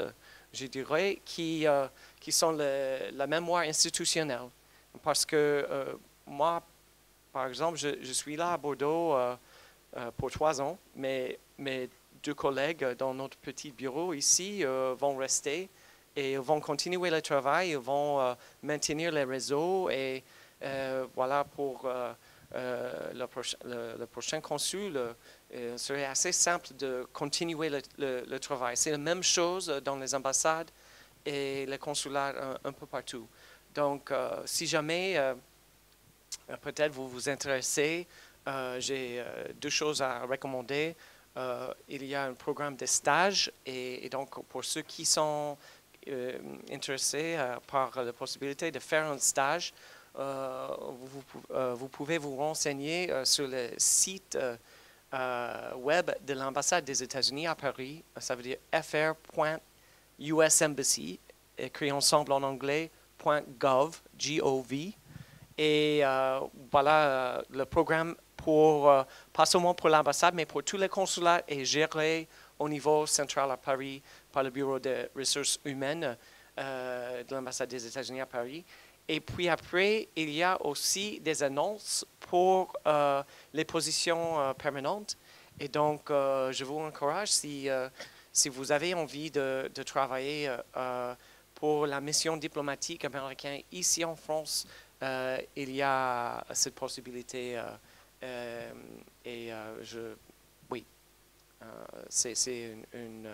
je dirais, qui, euh, qui sont la mémoire institutionnelle. Parce que moi, par exemple, je, suis là à Bordeaux pour trois ans, mais mes deux collègues dans notre petit bureau ici vont rester et vont continuer le travail, ils vont maintenir les réseaux et voilà pour euh, le, prochain, consul euh, serait assez simple de continuer le, travail. C'est la même chose dans les ambassades et les consulats un, peu partout. Donc, euh, si jamais peut-être vous vous intéressez, j'ai deux choses à recommander. il y a un programme de stage et, donc pour ceux qui sont intéressés par la possibilité de faire un stage, vous, pouvez vous renseigner sur le site web de l'ambassade des États-Unis à Paris. Ça veut dire fr.usembassy, écrit ensemble en anglais, .gov, G-O-V. Et voilà, le programme pour, pas seulement pour l'ambassade, mais pour tous les consulats est géré au niveau central à Paris par le Bureau des ressources humaines euh, de l'ambassade des États-Unis à Paris. Et puis après, il y a aussi des annonces pour euh, les positions euh, permanentes. Et donc, je vous encourage, si, si vous avez envie de, de travailler pour la mission diplomatique américaine ici en France, il y a cette possibilité. et je, oui, c'est une,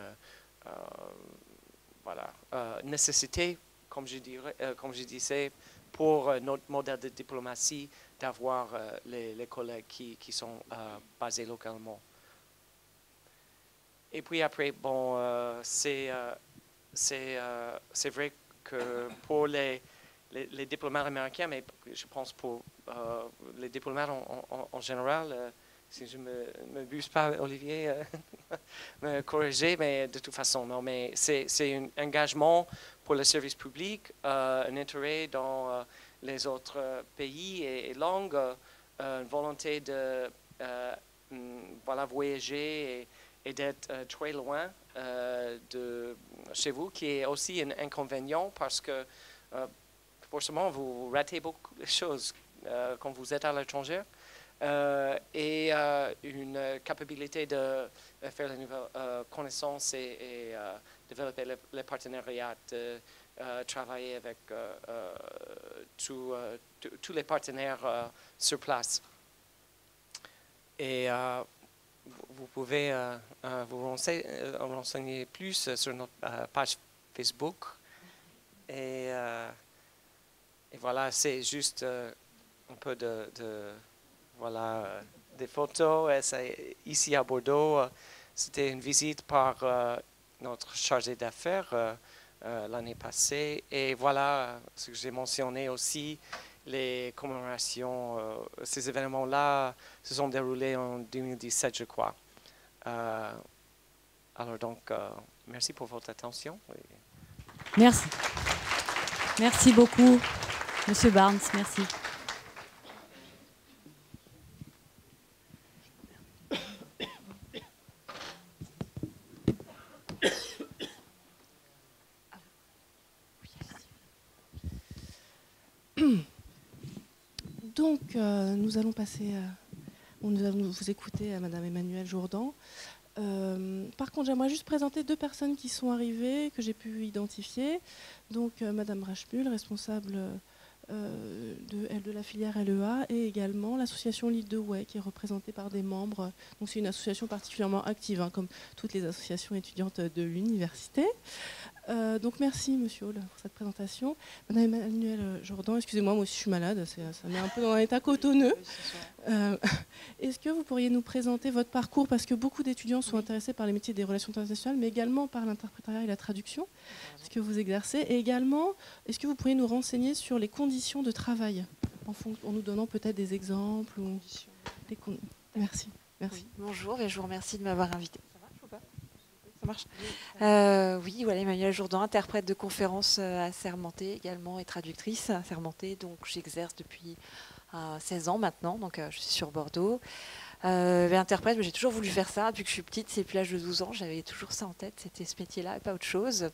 voilà, euh, nécessité, comme je, dirais, euh, comme je disais, pour euh, notre modèle de diplomatie d'avoir les, collègues qui, qui sont basés localement. Et puis après, bon, c'est c'est vrai que pour les, les, diplomates américains, mais je pense pour les diplomates en général, si je ne me, buse pas, Olivier, euh, <laughs> me corriger, mais de toute façon, non, mais c'est un engagement pour le service public, euh, un intérêt dans euh, les autres pays et, langues, une volonté de mm, voilà, voyager et, d'être très loin de chez vous, qui est aussi un inconvénient parce que forcément, vous ratez beaucoup de choses quand vous êtes à l'étranger. Euh, et euh, une capacité de euh, faire les nouvelles connaissances et, développer les, partenariats, de travailler avec tous les partenaires sur place. Et vous pouvez vous renseigner, plus sur notre page Facebook. Et, et voilà, c'est juste un peu de voilà, euh, des photos. ici à Bordeaux, euh, c'était une visite par euh, notre chargé d'affaires l'année passée. Et voilà ce que j'ai mentionné aussi, les commémorations. ces événements-là se sont déroulés en 2017, je crois. alors donc, merci pour votre attention. Merci. Merci beaucoup, Monsieur Barnes. Merci. Donc, euh, nous allons passer, nous allons vous écouter à Madame Emmanuelle Jourdan. Euh, par contre, j'aimerais juste présenter deux personnes qui sont arrivées, que j'ai pu identifier. Donc, euh, Madame Rachbull, responsable de, de, la filière LEA, et également l'association Lille de Way, qui est représentée par des membres. Donc, c'est une association particulièrement active, hein, comme toutes les associations étudiantes de l'université. Euh, donc merci Monsieur Hall pour cette présentation. Madame Emmanuelle Jourdan, excusez-moi, moi aussi je suis malade, ça met un peu dans un état cotonneux. Euh, <laughs> est-ce que vous pourriez nous présenter votre parcours? Parce que beaucoup d'étudiants sont intéressés par les métiers des relations internationales, mais également par l'interprétariat et la traduction, ce que vous exercez. Et également, est-ce que vous pourriez nous renseigner sur les conditions de travail, en, en nous donnant peut-être des exemples ou Merci. Merci. bonjour et je vous remercie de m'avoir invité. Euh, oui, voilà, Emmanuel Jourdan, interprète de conférences euh, assermentée également et traductrice assermentée. Donc, j'exerce depuis 16 euh, ans maintenant. Donc, je suis sur Bordeaux. interprète, j'ai toujours voulu faire ça depuis que je suis petite. C'est depuis l'âge de 12 ans. J'avais toujours ça en tête. C'était ce métier-là et pas autre chose.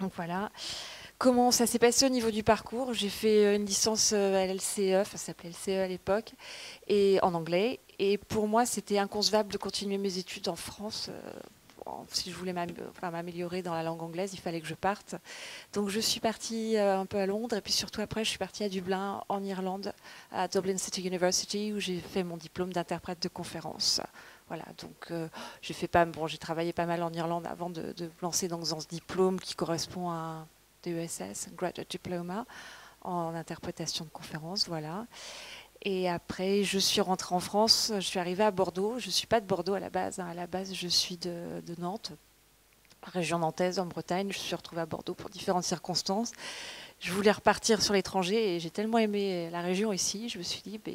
Donc, voilà. Comment ça s'est passé au niveau du parcours? J'ai fait une licence à l'LCE, ça s'appelait LCE à l'époque, et en anglais. Et pour moi, c'était inconcevable de continuer mes études en France si je voulais m'améliorer dans la langue anglaise, il fallait que je parte. Donc je suis partie euh, un peu à Londres et puis surtout après je suis partie à Dublin en Irlande à Dublin City University où j'ai fait mon diplôme d'interprète de conférence. Voilà, donc euh, j'ai travaillé pas mal en Irlande avant de, lancer dans, ce diplôme qui correspond à un DESS, Graduate Diploma en interprétation de conférence, voilà. Et après, je suis rentrée en France, je suis arrivée à Bordeaux. Je ne suis pas de Bordeaux à la base. Hein. À la base, je suis de, Nantes. région nantaise, en Bretagne. Je suis retrouvée à Bordeaux pour différentes circonstances. Je voulais repartir sur l'étranger et j'ai tellement aimé la région ici, je me suis dit, ben,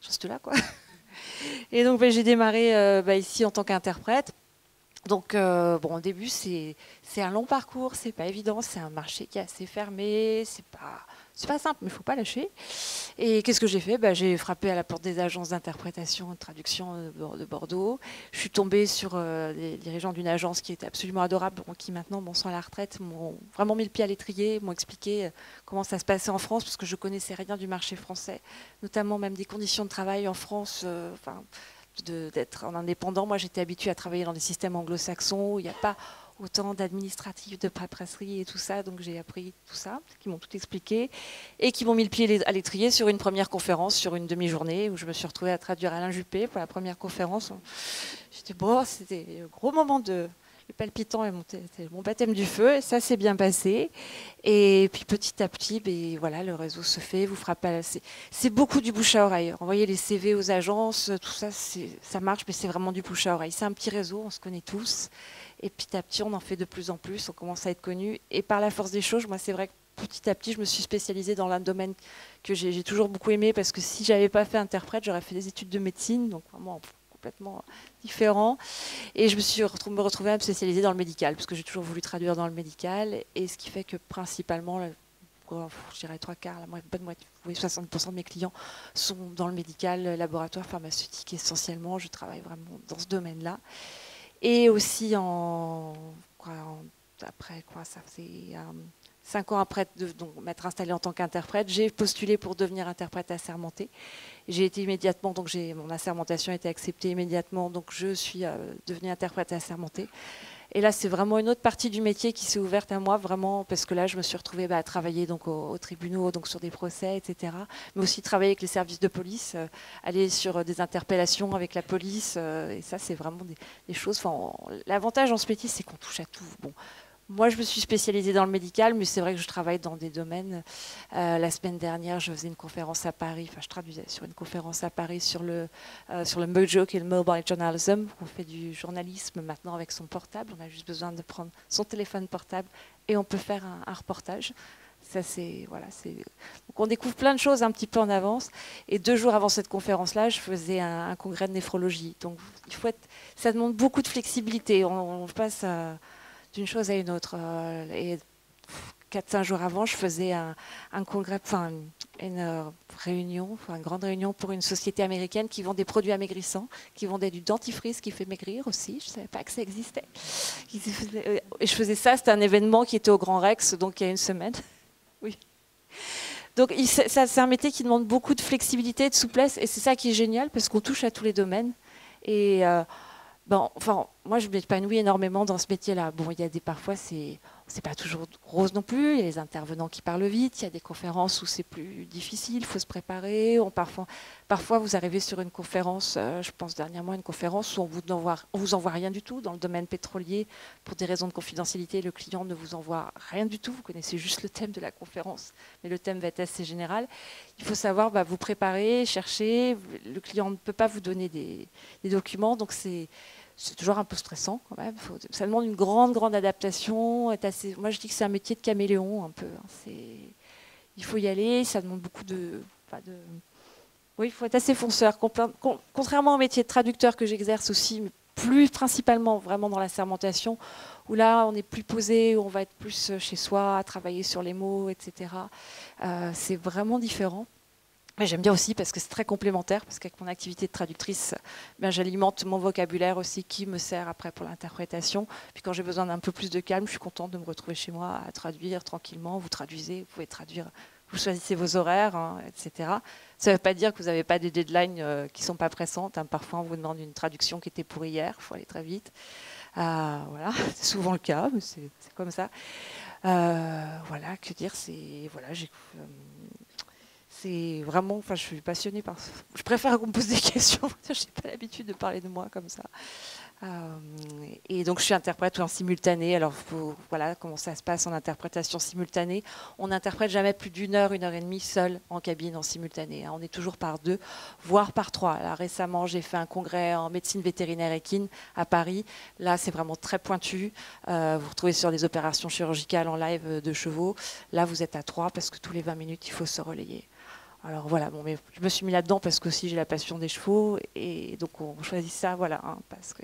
je reste là. Quoi. Et donc ben, j'ai démarré euh, ben, ici en tant qu'interprète. Donc, euh, bon, au début, c'est un long parcours, c'est pas évident, c'est un marché qui est assez fermé, c'est pas c'est pas simple, mais il faut pas lâcher. Et qu'est-ce que j'ai fait? Bah, J'ai frappé à la porte des agences d'interprétation et de traduction de Bordeaux. Je suis tombée sur euh, les dirigeants d'une agence qui était absolument adorable, qui maintenant bon, sont à la retraite, m'ont vraiment mis le pied à l'étrier, m'ont expliqué euh, comment ça se passait en France, parce que je connaissais rien du marché français, notamment même des conditions de travail en France. Euh, d'être en indépendant. Moi, j'étais habituée à travailler dans des systèmes anglo-saxons où il n'y a pas autant d'administratifs, de paperasserie et tout ça. Donc j'ai appris tout ça, qui m'ont tout expliqué et qui m'ont mis le pied à l'étrier sur une première conférence, sur une demi-journée où je me suis retrouvée à traduire Alain Juppé pour la première conférence. J'étais bon, c'était un gros moment de le palpitant et c'était mon baptême du feu. Ça s'est bien passé. Et puis petit à petit, ben, voilà, le réseau se fait. Vous frappez. C'est beaucoup du bouche à oreille. Envoyer les CV aux agences, tout ça, ça marche, mais c'est vraiment du bouche à oreille. C'est un petit réseau, on se connaît tous. Et petit à petit, on en fait de plus en plus, on commence à être connu. Et par la force des choses, moi, c'est vrai que petit à petit, je me suis spécialisée dans un domaine que j'ai toujours beaucoup aimé, parce que si j'avais pas fait interprète, j'aurais fait des études de médecine, donc vraiment différent. Et je me suis retrouvée à me spécialiser dans le médical, parce que j'ai toujours voulu traduire dans le médical, et ce qui fait que principalement, je dirais trois quarts, la bonne moitié, oui, 60% de mes clients sont dans le médical, laboratoire pharmaceutique essentiellement. Je travaille vraiment dans ce domaine-là. Et aussi en, après quoi, ça fait euh, cinq ans après donc, m'être installée en tant qu'interprète, j'ai postulé pour devenir interprète assermentée. J'ai été immédiatement, donc j'ai mon assermentation a été acceptée immédiatement, donc je suis euh, devenue interprète assermentée. Et là, c'est vraiment une autre partie du métier qui s'est ouverte à moi, vraiment, parce que là, je me suis retrouvée bah, à travailler donc, aux, tribunaux, donc sur des procès, etc. Mais aussi travailler avec les services de police, euh, aller sur euh, des interpellations avec la police. Et ça, c'est vraiment des, choses. L'avantage en ce métier, c'est qu'on touche à tout. Bon, moi, je me suis spécialisée dans le médical, mais c'est vrai que je travaille dans des domaines. Euh, la semaine dernière, je faisais une conférence à Paris, enfin, je traduisais sur une conférence à Paris sur le, euh, sur le Mojo, qui est le Mobile Journalism. On fait du journalisme maintenant avec son portable. On a juste besoin de prendre son téléphone portable et on peut faire un, reportage. Ça, c'est, voilà, c'est... Donc, on découvre plein de choses un petit peu en avance. Et deux jours avant cette conférence-là, je faisais un, congrès de néphrologie. Donc, il faut ça demande beaucoup de flexibilité. On, on passe à d'une chose à une autre. Euh, et 4-5 jours avant, je faisais un, congrès, enfin une euh, réunion, une grande réunion pour une société américaine qui vend des produits amaigrissants, qui vendait du dentifrice qui fait maigrir aussi. Je ne savais pas que ça existait. Euh, et je faisais ça, c'était un événement qui était au Grand Rex, donc il y a une semaine. <laughs> Oui. Donc c'est un métier qui demande beaucoup de flexibilité, de souplesse, et c'est ça qui est génial parce qu'on touche à tous les domaines. Et bon, enfin, moi, je m'épanouis énormément dans ce métier-là. Bon, il y a des parfois, c'est c'est pas toujours rose non plus. Il y a les intervenants qui parlent vite. Il y a des conférences où c'est plus difficile. Il faut se préparer. On, parfois, vous arrivez sur une conférence. Euh, je pense dernièrement une conférence où on vous envoie, on vous envoie rien du tout dans le domaine pétrolier pour des raisons de confidentialité. Le client ne vous envoie rien du tout. Vous connaissez juste le thème de la conférence, mais le thème va être assez général. Il faut savoir bah, vous préparer, chercher. Le client ne peut pas vous donner des, des documents, donc c'est c'est toujours un peu stressant quand même. ça demande une grande, grande adaptation. Assez, moi, je dis que c'est un métier de caméléon un peu. Hein. il faut y aller, ça demande beaucoup de, Oui, il faut être assez fonceur. Contrairement au métier de traducteur que j'exerce aussi, mais plus principalement vraiment dans la sermentation, où là, on est plus posé, où on va être plus chez soi, à travailler sur les mots, etc. Euh, c'est vraiment différent. Mais j'aime bien aussi parce que c'est très complémentaire, parce qu'avec mon activité de traductrice, ben, j'alimente mon vocabulaire aussi qui me sert après pour l'interprétation. Puis quand j'ai besoin d'un peu plus de calme, je suis contente de me retrouver chez moi à traduire tranquillement. Vous traduisez, vous pouvez traduire, vous choisissez vos horaires, hein, etc. Ça ne veut pas dire que vous n'avez pas des deadlines euh, qui ne sont pas pressantes. Hein. Parfois, on vous demande une traduction qui était pour hier, il faut aller très vite. Euh, voilà, <laughs> c'est souvent le cas, mais c'est comme ça. Euh, voilà, que dire, c'est voilà, c'est vraiment, enfin, je suis passionnée par. Je préfère qu'on me pose des <laughs> questions. Je n'ai pas l'habitude de parler de moi comme ça. Euh, et donc je suis interprète en simultané. Alors voilà comment ça se passe en interprétation simultanée. On n'interprète jamais plus d'une heure, une heure et demie seul en cabine en simultané. Hein. On est toujours par deux, voire par trois. Récemment, j'ai fait un congrès en médecine vétérinaire équine à Paris. Là, c'est vraiment très pointu. Euh, vous retrouvez sur les opérations chirurgicales en live de chevaux. Là, vous êtes à trois parce que tous les 20 minutes, il faut se relayer. Alors voilà, bon, mais je me suis mis là-dedans parce que aussi j'ai la passion des chevaux et donc on choisit ça, voilà, hein, parce que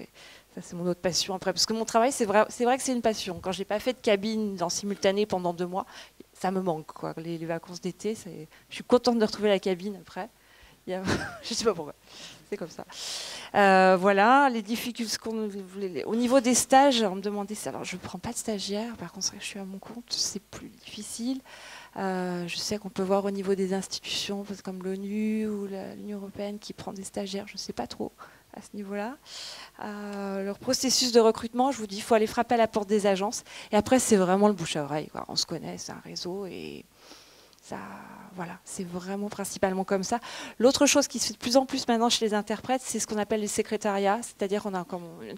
ça c'est mon autre passion après. Parce que mon travail, c'est vrai, c'est vrai que c'est une passion. Quand j'ai pas fait de cabine en simultané pendant deux mois, ça me manque quoi. Les, vacances d'été, je suis contente de retrouver la cabine après. Il y a... <laughs> je sais pas pourquoi, c'est comme ça. Euh, voilà, les difficultés qu'on au niveau des stages, on me demandait ça. Alors je ne prends pas de stagiaire, par contre je suis à mon compte, c'est plus difficile. Euh, je sais qu'on peut voir au niveau des institutions comme l'ONU ou l'Union européenne qui prend des stagiaires, je ne sais pas trop à ce niveau-là. Euh, leur processus de recrutement, je vous dis, il faut aller frapper à la porte des agences. Et après, c'est vraiment le bouche à oreille. On se connaît, c'est un réseau et voilà, c'est vraiment principalement comme ça. L'autre chose qui se fait de plus en plus maintenant chez les interprètes, c'est ce qu'on appelle les secrétariats, c'est-à-dire qu'on a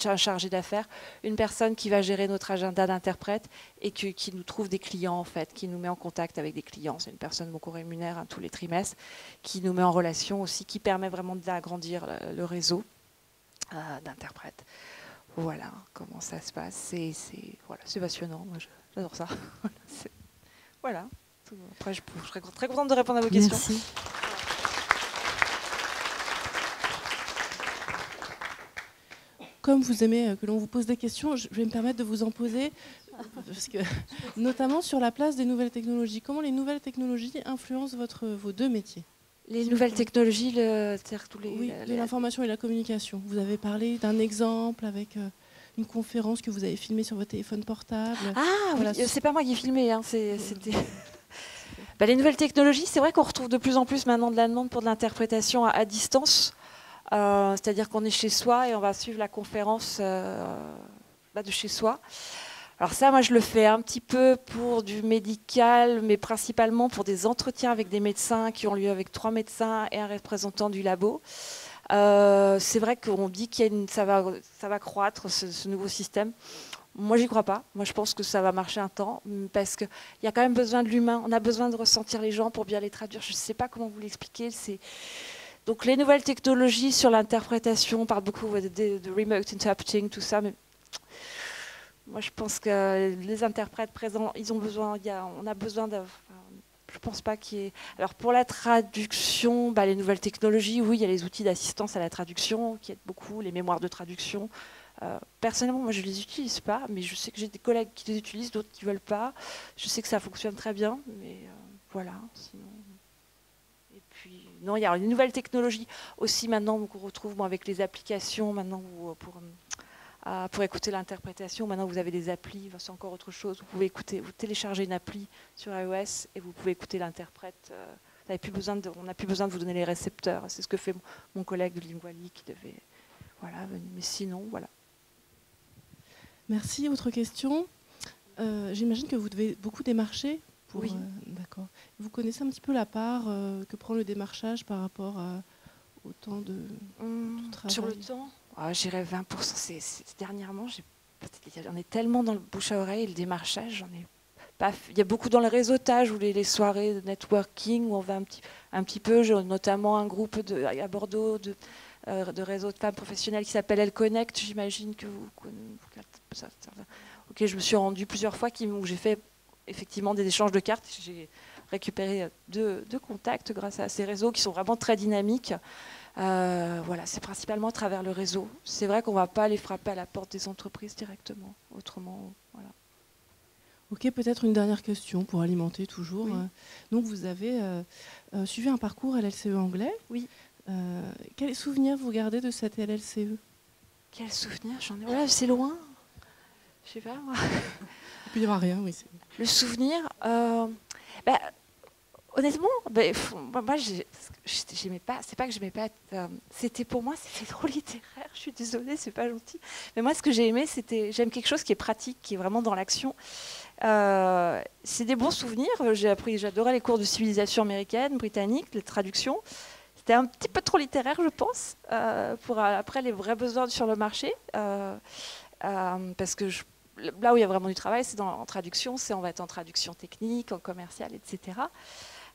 un chargé d'affaires, une personne qui va gérer notre agenda d'interprète et qui, nous trouve des clients en fait, qui nous met en contact avec des clients. C'est une personne beaucoup rémunère hein, tous les trimestres, qui nous met en relation aussi, qui permet vraiment d'agrandir le, réseau euh, d'interprètes. Voilà comment ça se passe. C'est voilà, passionnant. Moi, j'adore ça. <laughs> voilà. Après, je, serais très contente de répondre à vos questions. Comme vous aimez euh, que l'on vous pose des questions, je vais me permettre de vous en poser, parce que, <laughs> notamment sur la place des nouvelles technologies. Comment les nouvelles technologies influencent votre, vos deux métiers? Les nouvelles technologies, le, tous les, oui, de l'information et la communication. Vous avez parlé d'un exemple avec euh, une conférence que vous avez filmée sur votre téléphone portable. Ah, voilà. c'est pas moi qui ai filmé, hein, c'était <laughs> bah, les nouvelles technologies, c'est vrai qu'on retrouve de plus en plus maintenant de la demande pour de l'interprétation à, distance. Euh, c'est-à-dire qu'on est chez soi et on va suivre la conférence euh, bah, de chez soi. Alors ça, moi, je le fais un petit peu pour du médical, mais principalement pour des entretiens avec des médecins qui ont lieu avec trois médecins et un représentant du labo. Euh, c'est vrai qu'on dit que ça, va, ça va croître, ce nouveau système. Moi, j'y crois pas. Moi, je pense que ça va marcher un temps parce qu'il y a quand même besoin de l'humain. On a besoin de ressentir les gens pour bien les traduire. Je ne sais pas comment vous l'expliquer. Donc les nouvelles technologies sur l'interprétation, on parle beaucoup de, remote interpreting, tout ça, mais moi, je pense que les interprètes présents, ils ont besoin. On a besoin de. Je pense pas qu'il y ait. Alors pour la traduction, bah, les nouvelles technologies, oui, il y a les outils d'assistance à la traduction qui aident beaucoup, les mémoires de traduction. Euh, personnellement, moi, je ne les utilise pas, mais je sais que j'ai des collègues qui les utilisent, d'autres qui ne veulent pas. Je sais que ça fonctionne très bien, mais euh, voilà. Sinon... Et puis, non, il y a les nouvelles technologies aussi maintenant qu'on retrouve avec les applications, maintenant euh, pour, pour écouter l'interprétation. Maintenant, vous avez des applis, c'est encore autre chose. Vous pouvez écouter, vous téléchargez une appli sur iOS et vous pouvez écouter l'interprète. plus besoin de, on n'a plus besoin de vous donner les récepteurs. C'est ce que fait mon collègue de Linguali qui devait. Voilà, mais sinon, voilà. Merci. Autre question euh, J'imagine que vous devez beaucoup démarcher. Pour, oui. Euh, d'accord. Vous connaissez un petit peu la part euh, que prend le démarchage par rapport au temps de, hum, travail? Sur le temps? Ah, J'irais 20%. C'est, dernièrement, j'en ai tellement dans le bouche à oreille, le démarchage, j'en ai pas. Il y a beaucoup dans le réseautage ou les, soirées de networking où on va un petit, un petit peu, notamment un groupe de, à Bordeaux de, de réseau de femmes professionnelles qui s'appelle Elle Connect. J'imagine que vous, vous Ok, je me suis rendue plusieurs fois où j'ai fait effectivement des échanges de cartes. J'ai récupéré deux, contacts grâce à ces réseaux qui sont vraiment très dynamiques. Euh, voilà, c'est principalement à travers le réseau. C'est vrai qu'on ne va pas aller frapper à la porte des entreprises directement. Autrement, voilà. Ok, peut-être une dernière question pour alimenter toujours. Donc, vous avez euh, euh, suivi un parcours LLCE anglais. Oui. Quels souvenirs vous gardez de cette LLCE Quels souvenirs J'en ai. Voilà, c'est loin. Je sais pas, moi. Il peut y avoir rien, oui. Le souvenir, euh, bah, honnêtement, bah, moi, j'aimais pas. C'est pas que j'aimais pas. Euh, c'était pour moi, c'était trop littéraire. Je suis désolée, c'est pas gentil. Mais moi, ce que j'ai aimé, c'était, j'aime quelque chose qui est pratique, qui est vraiment dans l'action. Euh, c'est des bons souvenirs. J'ai appris, j'adorais les cours de civilisation américaine, britannique, les traductions. C'était un petit peu trop littéraire, je pense, pour après les vrais besoins sur le marché. parce que là où il y a vraiment du travail, c'est en traduction, c'est on va être en traduction technique, en commercial, etc.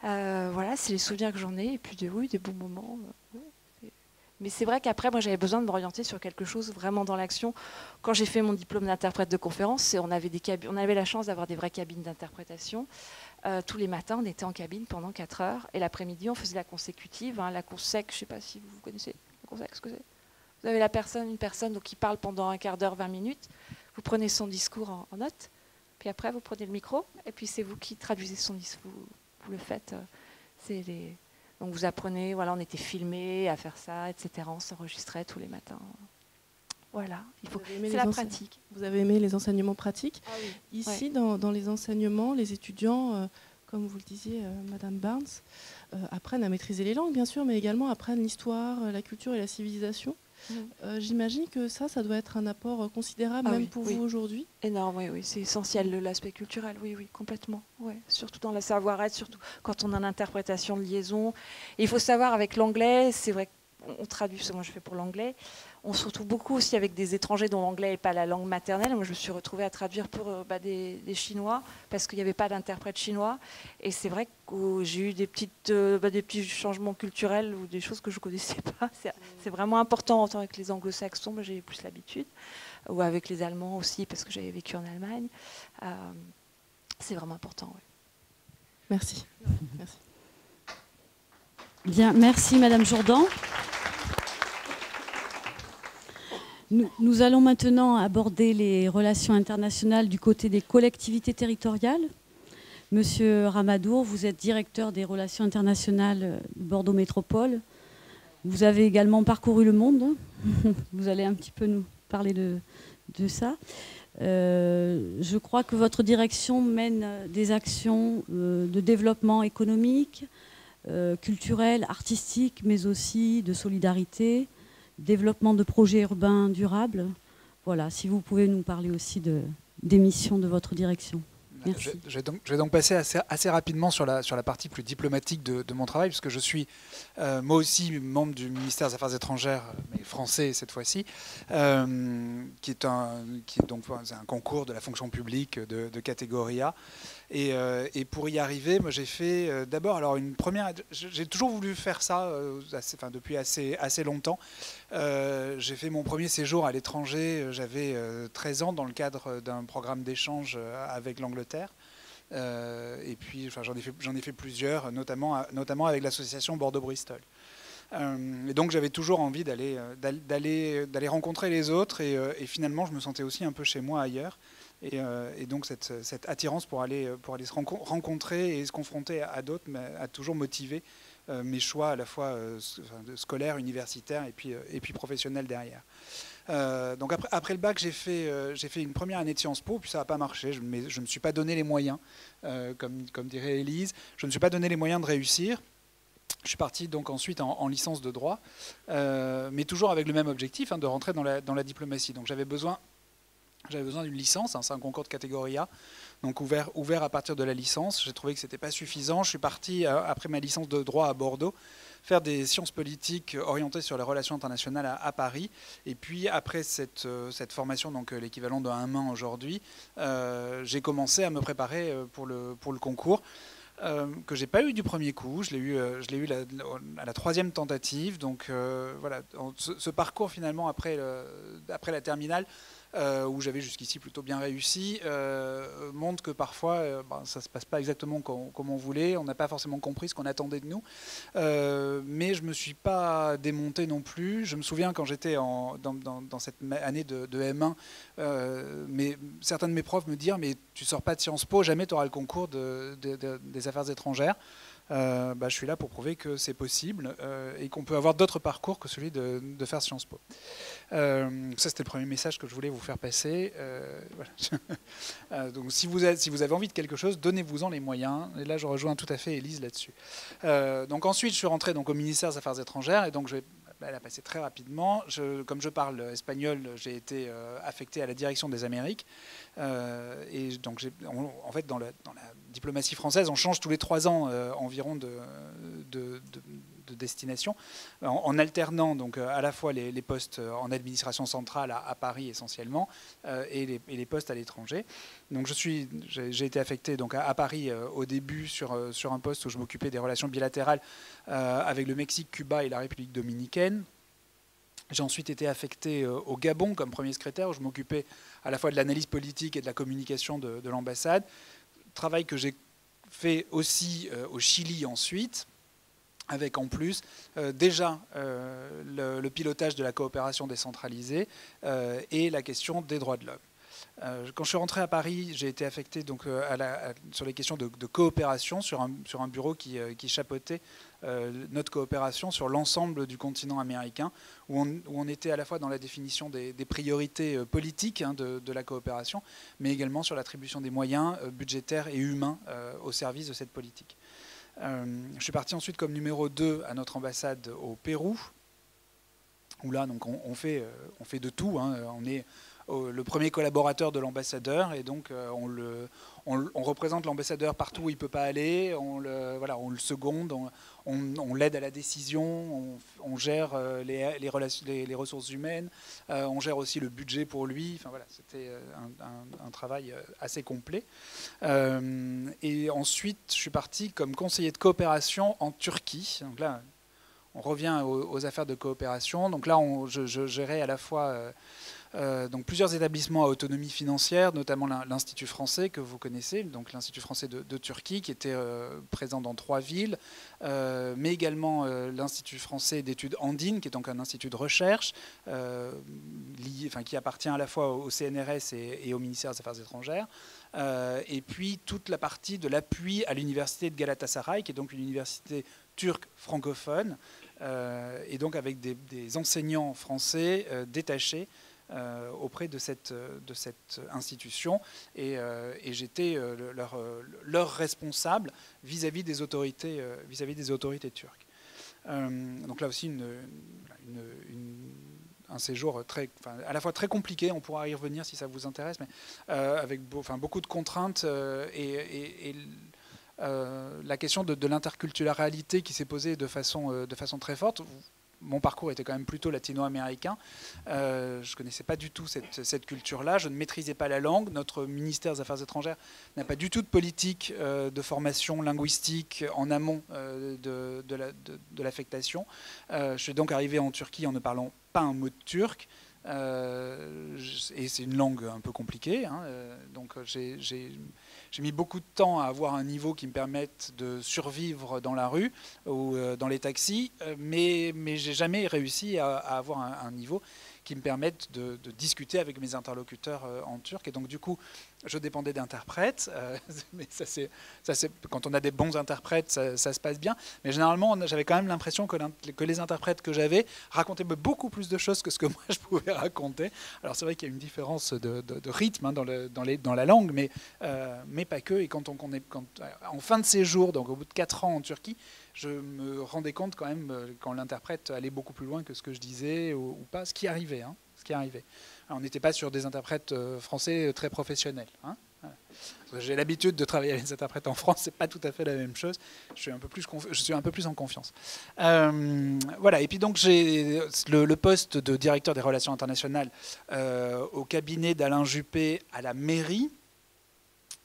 voilà, c'est les souvenirs que j'en ai, et puis oui, des bons moments. Mais c'est vrai qu'après, moi, j'avais besoin de m'orienter sur quelque chose vraiment dans l'action. Quand j'ai fait mon diplôme d'interprète de conférence, on avait, des on avait la chance d'avoir des vraies cabines d'interprétation. Euh, tous les matins, on était en cabine pendant 4 heures. Et l'après-midi, on faisait la consécutive, hein, la consec, je ne sais pas si vous connaissez la consec, ce que. Vous avez la personne, une personne donc, qui parle pendant un quart d'heure, 20 minutes. Vous prenez son discours en, note. Puis après, vous prenez le micro. Et puis c'est vous qui traduisez son discours. Vous, vous le faites. Euh, c'est les donc vous apprenez, voilà, on était filmés à faire ça, etc. On s'enregistrait tous les matins. Voilà, il faut. C'est la pratique. Vous avez aimé les enseignements pratiques. Ah Ici, dans, les enseignements, les étudiants, euh, comme vous le disiez, euh, Madame Barnes, euh, apprennent à maîtriser les langues, bien sûr, mais également apprennent l'histoire, la culture et la civilisation. Euh, j'imagine que ça, ça doit être un apport considérable, ah même pour vous aujourd'hui. Énorme, oui, oui. c'est essentiel l'aspect culturel, oui, oui, complètement. Ouais. Surtout dans la savoir-être, surtout quand on a une interprétation de liaison. il faut savoir, avec l'anglais, c'est vrai qu'on traduit, moi je fais pour l'anglais, on se retrouve beaucoup aussi avec des étrangers dont l'anglais n'est pas la langue maternelle. Moi, je me suis retrouvée à traduire pour euh, bah, des, Chinois parce qu'il n'y avait pas d'interprète chinois. Et c'est vrai que j'ai eu des, petites, euh, bah, des petits changements culturels ou des choses que je ne connaissais pas. <laughs> C'est vraiment important en tant avec les anglo-saxons, j'ai plus l'habitude. Ou avec les Allemands aussi parce que j'avais vécu en Allemagne. Euh, c'est vraiment important. Merci. Merci. Bien, merci Madame Jourdan. Nous, allons maintenant aborder les relations internationales du côté des collectivités territoriales. Monsieur Ramadour, vous êtes directeur des relations internationales Bordeaux Métropole. Vous avez également parcouru le monde. <laughs> Vous allez un petit peu nous parler de, ça. Euh, je crois que votre direction mène des actions euh, de développement économique, euh, culturel, artistique, mais aussi de solidarité, développement de projets urbains durables. Voilà, si vous pouvez nous parler aussi de, des missions de votre direction. Je, vais donc, passer assez, rapidement sur la, partie plus diplomatique de, mon travail, puisque je suis euh, moi aussi membre du ministère des Affaires étrangères, mais français cette fois-ci, euh, qui, est un, donc un concours de la fonction publique de catégorie A. Euh, et, pour y arriver, moi j'ai fait euh, d'abord alors une première. J'ai toujours voulu faire ça, euh, depuis assez, assez longtemps. j'ai fait mon premier séjour à l'étranger, j'avais 13 ans dans le cadre d'un programme d'échange avec l'Angleterre. et puis j'en ai, fait, ai fait plusieurs, notamment, avec l'association Bordeaux-Bristol. et donc j'avais toujours envie d'aller rencontrer les autres et, finalement je me sentais aussi un peu chez moi ailleurs. Euh, et, donc cette, attirance pour aller, pour aller se rencontrer et se confronter à, d'autres a toujours motivé euh, mes choix à la fois euh, scolaires, universitaires et puis, et puis professionnels derrière. donc après, après, le bac, j'ai fait, j'ai fait une première année de Sciences Po, puis ça n'a pas marché. Je ne me suis pas donné les moyens, comme, comme dirait Élise, je ne me suis pas donné les moyens de réussir. Je suis parti donc ensuite en, licence de droit, mais toujours avec le même objectif, hein, de rentrer dans la, dans la diplomatie. Donc j'avais besoin j'avais besoin d'une licence, hein, c'est un concours de catégorie A, donc ouvert, à partir de la licence. J'ai trouvé que ce n'était pas suffisant. Je suis parti, euh, après ma licence de droit à Bordeaux, faire des sciences politiques orientées sur les relations internationales à, Paris. Et puis, après cette, euh, formation, donc euh, l'équivalent de un an aujourd'hui, j'ai commencé à me préparer pour le, concours. Que j'ai pas eu du premier coup. Je l'ai eu, à la troisième tentative. Donc voilà, ce, parcours finalement après la terminale euh, où j'avais jusqu'ici plutôt bien réussi, euh, montre que parfois euh, ben, ça ne se passe pas exactement comme, on voulait, on n'a pas forcément compris ce qu'on attendait de nous, mais je ne me suis pas démonté non plus. Je me souviens quand j'étais dans, cette année de, M1, mais certains de mes profs me dirent mais tu sors pas de Sciences Po, jamais tu auras le concours des affaires étrangères. Bah, je suis là pour prouver que c'est possible et qu'on peut avoir d'autres parcours que celui de, faire Sciences Po. Euh, ça, c'était le premier message que je voulais vous faire passer. <laughs> donc, si vous, avez, si vous avez envie de quelque chose, donnez-vous-en les moyens. Et là, je rejoins tout à fait Elise là-dessus. donc, ensuite, je suis rentré donc, au ministère des Affaires étrangères et donc je vais elle a passé très rapidement. Comme je parle espagnol, j'ai été affecté à la direction des Amériques. et donc, en fait, dans la, diplomatie française, on change tous les trois ans euh, environ de, destination, en, alternant donc à la fois les, postes en administration centrale à, Paris essentiellement et les, postes à l'étranger. Donc j'ai été affecté donc à, Paris au début sur, sur un poste où je m'occupais des relations bilatérales avec le Mexique, Cuba et la République dominicaine. J'ai ensuite été affecté au Gabon comme premier secrétaire, où je m'occupais à la fois de l'analyse politique et de la communication de, de l'ambassade. Travail que j'ai fait aussi euh, au Chili ensuite, avec en plus euh, déjà euh, le, pilotage de la coopération décentralisée et la question des droits de l'homme. Euh, quand je suis rentré à Paris, j'ai été affecté donc, euh, sur les questions de, coopération sur un, bureau qui, euh, chapeautait notre coopération sur l'ensemble du continent américain, où on, était à la fois dans la définition des, priorités politiques hein, de, la coopération, mais également sur l'attribution des moyens budgétaires et humains au service de cette politique. Je suis parti ensuite comme numéro 2 à notre ambassade au Pérou, où là donc, on, fait, on fait de tout. Hein. on est le premier collaborateur de l'ambassadeur et donc euh, on, le, on, représente l'ambassadeur partout où il ne peut pas aller, on le, voilà, on le seconde, on, l'aide à la décision, on, gère euh, les, les, ressources humaines, euh, on gère aussi le budget pour lui. Enfin, voilà, C'était un, travail assez complet. et ensuite, je suis parti comme conseiller de coopération en Turquie. Donc là, on revient aux, affaires de coopération. Donc là, on, je, je, gérais à la fois donc plusieurs établissements à autonomie financière, notamment l'Institut français que vous connaissez, donc l'Institut français de, Turquie qui était euh, présent dans trois villes, euh, mais également l'Institut français d'études andines qui est donc un institut de recherche qui appartient à la fois au CNRS et, au ministère des Affaires étrangères. et puis toute la partie de l'appui à l'université de Galatasaray, qui est donc une université turque francophone, et donc avec des enseignants français détachés euh, auprès de cette, de cette institution et, euh, j'étais euh, leur, responsable vis-à-vis des, autorités, turques. donc là aussi, un séjour à la fois très compliqué, on pourra y revenir si ça vous intéresse, mais avec beaucoup de contraintes et, la question de, l'interculturalité qui s'est posée de façon très forte mon parcours était quand même plutôt latino-américain. Euh, je ne connaissais pas du tout cette, culture-là. Je ne maîtrisais pas la langue. Notre ministère des Affaires étrangères n'a pas du tout de politique euh, de formation linguistique en amont euh, de, l'affectation. je suis donc arrivé en Turquie en ne parlant pas un mot de turc. et c'est une langue un peu compliquée. Hein, donc j'ai j'ai mis beaucoup de temps à avoir un niveau qui me permette de survivre dans la rue ou euh, dans les taxis, euh, mais, mais j'ai jamais réussi à, avoir un, niveau qui me permette de, discuter avec mes interlocuteurs euh, en turc. Et donc, du coup, je dépendais d'interprètes. <laughs> mais ça, c'est, ça, c'est, quand on a des bons interprètes, ça, se passe bien. Mais généralement, j'avais quand même l'impression que, que, les interprètes que j'avais racontaient beaucoup plus de choses que ce que <laughs> moi je pouvais raconter. Alors, c'est vrai qu'il y a une différence de, rythme hein, dans, le, dans, les, dans, la langue, mais, mais pas que. Et quand on, est quand, en fin de séjour, donc au bout de 4 ans en Turquie, je me rendais compte quand même euh, quand l'interprète allait beaucoup plus loin que ce que je disais ou, pas, ce qui arrivait. Hein, ce qui arrivait. on n'était pas sur des interprètes euh, français très professionnels. Hein, J'ai l'habitude de travailler avec les interprètes en France, c'est pas tout à fait la même chose. Je suis un peu plus, je suis un peu plus en confiance. Euh, voilà. Et puis donc j'ai le, poste de directeur des relations internationales au cabinet d'Alain Juppé à la mairie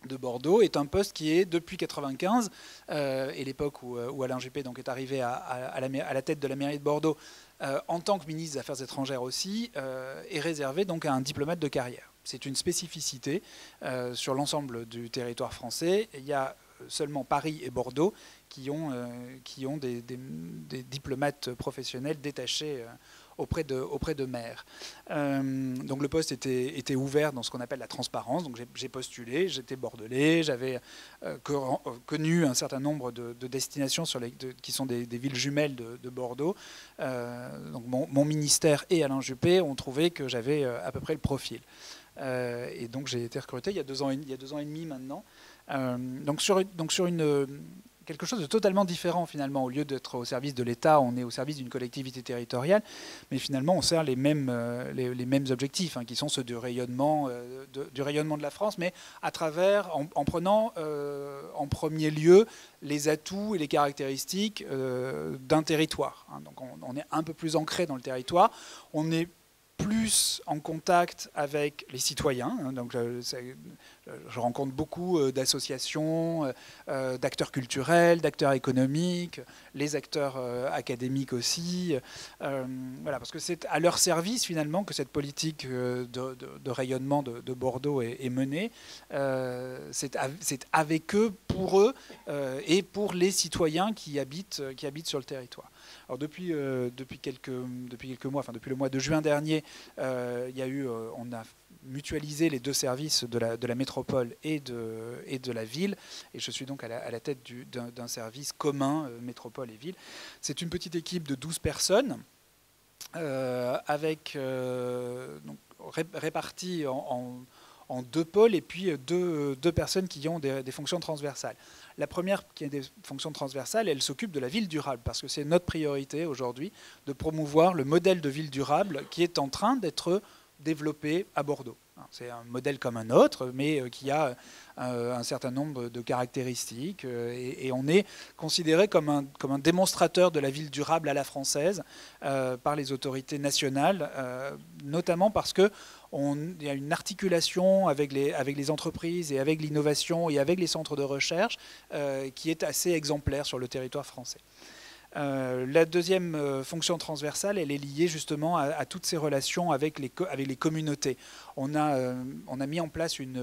de Bordeaux est un poste qui est depuis 1995 euh, et l'époque où, euh, Alain Juppé donc est arrivé à, la, tête de la mairie de Bordeaux euh, en tant que ministre des Affaires étrangères aussi est réservé à un diplomate de carrière. C'est une spécificité sur l'ensemble du territoire français. Il y a seulement Paris et Bordeaux qui ont, qui ont des, diplomates professionnels détachés auprès de, auprès de maires. Euh, donc le poste était, était ouvert dans ce qu'on appelle la transparence. Donc j'ai postulé, j'étais bordelais, j'avais euh, euh, connu un certain nombre de, destinations qui sont des, villes jumelles de, Bordeaux. donc mon, ministère et Alain Juppé ont trouvé que j'avais à peu près le profil. et donc j'ai été recruté il y a deux ans, il y a deux ans et demi maintenant. donc sur, donc sur une quelque chose de totalement différent finalement. Au lieu d'être au service de l'État, on est au service d'une collectivité territoriale, mais finalement on sert les mêmes, euh, les, mêmes objectifs, hein, qui sont ceux du rayonnement, euh, de, rayonnement de la France, mais à travers, en, prenant euh, en premier lieu les atouts et les caractéristiques d'un territoire. Hein. Donc on, on, est un peu plus ancré dans le territoire, on est plus en contact avec les citoyens. Hein. donc, je rencontre beaucoup euh, d'associations, euh, euh, d'acteurs culturels, d'acteurs économiques, les acteurs académiques aussi. voilà, parce que c'est à leur service finalement que cette politique de, rayonnement de, Bordeaux est, menée. c'est avec eux, pour eux et pour les citoyens qui habitent, qui habitent sur le territoire. Alors depuis, depuis, quelques, depuis quelques mois, enfin depuis le mois de juin dernier, il y a eu, on a mutualiser les deux services de la, de la métropole et de, et de la ville. Et je suis donc à la, tête d'un service commun, euh, métropole et ville. C'est une petite équipe de 12 personnes, euh, avec, euh, réparties en, en, deux pôles et puis deux, deux personnes qui ont des, fonctions transversales. La première, qui a des fonctions transversales, elle s'occupe de la ville durable, parce que c'est notre priorité aujourd'hui de promouvoir le modèle de ville durable qui est en train d'être développé à Bordeaux. C'est un modèle comme un autre, mais euh, qui a euh, un certain nombre de caractéristiques. Euh, et, on est considéré comme un, comme un démonstrateur de la ville durable à la française par les autorités nationales, notamment parce que il y a une articulation avec les, entreprises et avec l'innovation et avec les centres de recherche qui est assez exemplaire sur le territoire français. Euh, la deuxième euh, fonction transversale, elle est liée justement à, toutes ces relations avec les, communautés. On a, euh, mis en place une,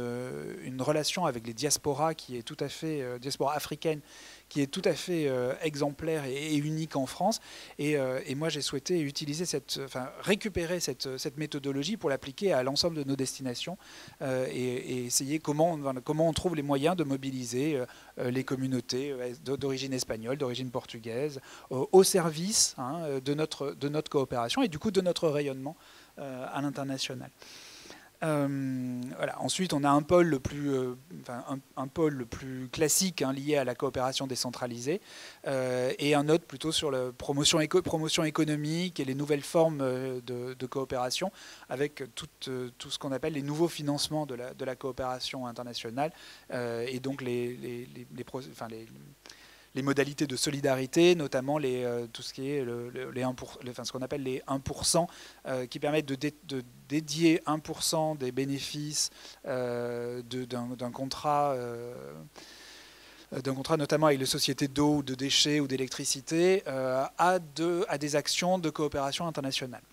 relation avec les diasporas qui est tout à fait, diaspora africaine, qui est tout à fait euh, exemplaire et, unique en France. Euh, et, moi, j'ai souhaité utiliser cette, enfin, récupérer cette, cette méthodologie pour l'appliquer à l'ensemble de nos destinations euh, et, essayer comment, comment on trouve les moyens de mobiliser les communautés d'origine espagnole, d'origine portugaise, au service hein, de, notre, de notre coopération et du coup de notre rayonnement à l'international. Euh, voilà. Ensuite, on a un pôle le plus, euh, un, pôle le plus classique hein, lié à la coopération décentralisée euh, et un autre plutôt sur la promotion, économique et les nouvelles formes de, coopération avec tout, ce qu'on appelle les nouveaux financements de la, coopération internationale et donc les, les, les les modalités de solidarité, notamment les, euh, tout ce qui est les 1 enfin, ce qu'on appelle les 1%, euh, qui permettent de, dédier 1% des bénéfices euh, d'un contrat d'un contrat notamment avec les sociétés d'eau, de déchets ou d'électricité, à, à des actions de coopération internationale.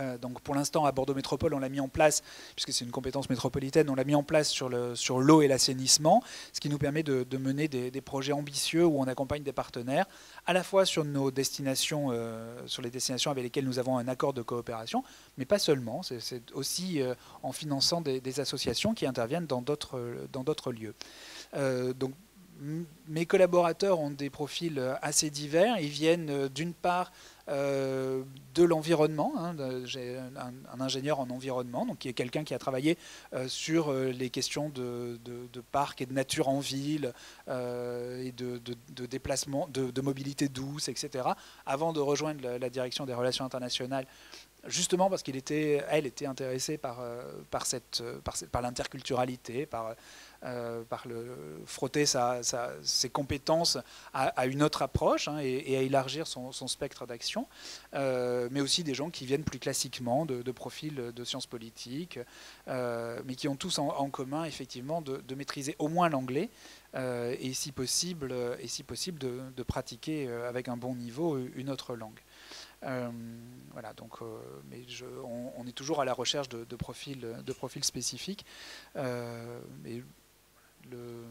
Euh, donc pour l'instant à Bordeaux Métropole on l'a mis en place puisque c'est une compétence métropolitaine on l'a mis en place sur l'eau et l'assainissement ce qui nous permet de, mener des, projets ambitieux où on accompagne des partenaires à la fois sur nos destinations euh, sur les destinations avec lesquelles nous avons un accord de coopération mais pas seulement. C'est aussi euh, en finançant des, des, associations qui interviennent dans d'autres lieux. Donc mes collaborateurs ont des profils assez divers. Ils viennent d'une part euh, de l'environnement. Hein, j'ai un, ingénieur en environnement, donc qui est quelqu'un qui a travaillé euh, sur euh, les questions de, de, parcs et de nature en ville et de, déplacement, de, mobilité douce, etc. Avant de rejoindre la, direction des relations internationales justement parce qu'il était, intéressée par, par l'interculturalité, par euh, par le, frotter ses compétences à, une autre approche hein, et, à élargir son, spectre d'action, euh, mais aussi des gens qui viennent plus classiquement de, profils de sciences politiques, euh, mais qui ont tous en, commun effectivement de, maîtriser au moins l'anglais et si possible, de, pratiquer avec un bon niveau une autre langue. voilà, donc, mais on, est toujours à la recherche de, profils, de spécifiques. Le,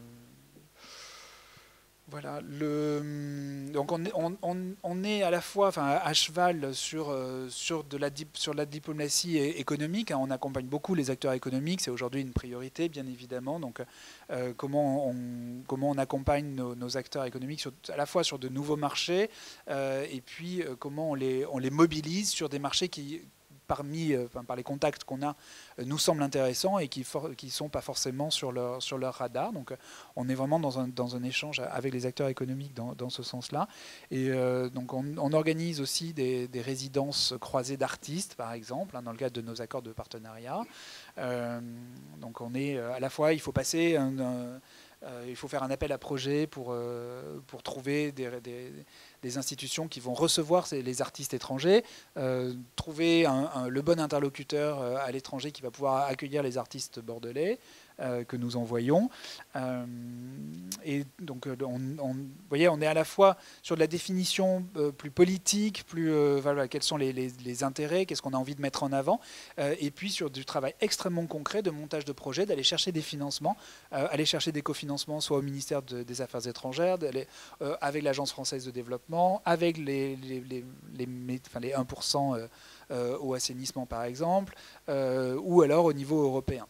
voilà, le, donc on est, on, est à la fois enfin, à cheval sur, euh, sur, de la, sur la diplomatie économique. Hein. on accompagne beaucoup les acteurs économiques, c'est aujourd'hui une priorité, bien évidemment. Donc, euh, comment, on, comment on accompagne nos, acteurs économiques à la fois sur de nouveaux marchés euh, et puis comment on les, on les mobilise sur des marchés qui, parmi, par les contacts qu'on a, nous semblent intéressants et qui ne sont pas forcément sur leur, sur leur radar. Donc on est vraiment dans un, dans un échange avec les acteurs économiques dans, dans ce sens-là. Et donc on, organise aussi des, des résidences croisées d'artistes, par exemple, hein, dans le cadre de nos accords de partenariat. donc on est à la fois, il faut passer euh, il faut faire un appel à projet pour, euh, pour trouver des, institutions qui vont recevoir les artistes étrangers, euh, trouver le bon interlocuteur à l'étranger qui va pouvoir accueillir les artistes bordelais, euh, que nous envoyons. Euh, et donc, euh, on, vous voyez, on est à la fois sur de la définition plus politique, plus voilà, quels sont les, intérêts, qu'est-ce qu'on a envie de mettre en avant, et puis sur du travail extrêmement concret de montage de projets, d'aller chercher des financements, aller chercher des cofinancements, soit au ministère des Affaires étrangères, avec l'Agence française de développement, avec les, les, les, les 1% au assainissement par exemple, ou alors au niveau européen.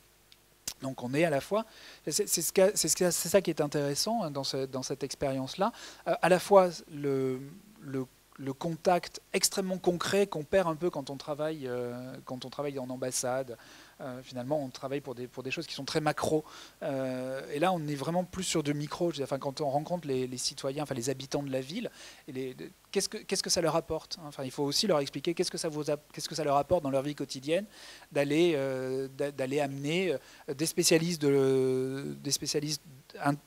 Donc on est à la fois, c'est ça qui est intéressant hein, dans, cette expérience-là, euh, à la fois le, contact extrêmement concret qu'on perd un peu quand on travaille, euh, quand on travaille en ambassade, euh, finalement, on travaille pour des, pour des choses qui sont très macro. Euh, et là, on est vraiment plus sur de micro. Enfin, quand on rencontre les, citoyens, enfin les habitants de la ville, qu'est-ce que ça leur apporte hein Enfin, il faut aussi leur expliquer qu'est-ce que ça leur apporte dans leur vie quotidienne d'aller euh, d'aller amener des spécialistes de des spécialistes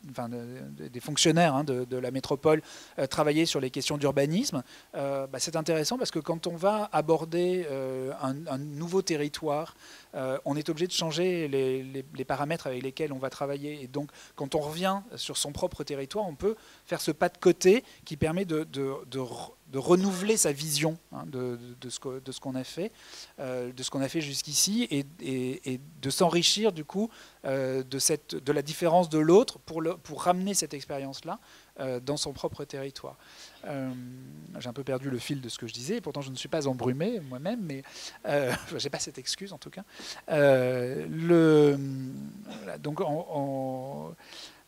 enfin, des fonctionnaires hein, de, la métropole travailler sur les questions d'urbanisme, bah, c'est intéressant parce que quand on va aborder un, nouveau territoire, euh, on est obligé de changer les, paramètres avec lesquels on va travailler. Et donc, quand on revient sur son propre territoire, on peut faire ce pas de côté qui permet de, renouveler sa vision hein, de, ce qu'on a fait, euh, de ce qu'on a fait jusqu'ici, et, de s'enrichir du coup euh, de, la différence de l'autre pour, pour ramener cette expérience-là euh, dans son propre territoire. J'ai un peu perdu le fil de ce que je disais, pourtant je ne suis pas embrumé moi-même, mais <laughs> je n'ai pas cette excuse en tout cas. le, donc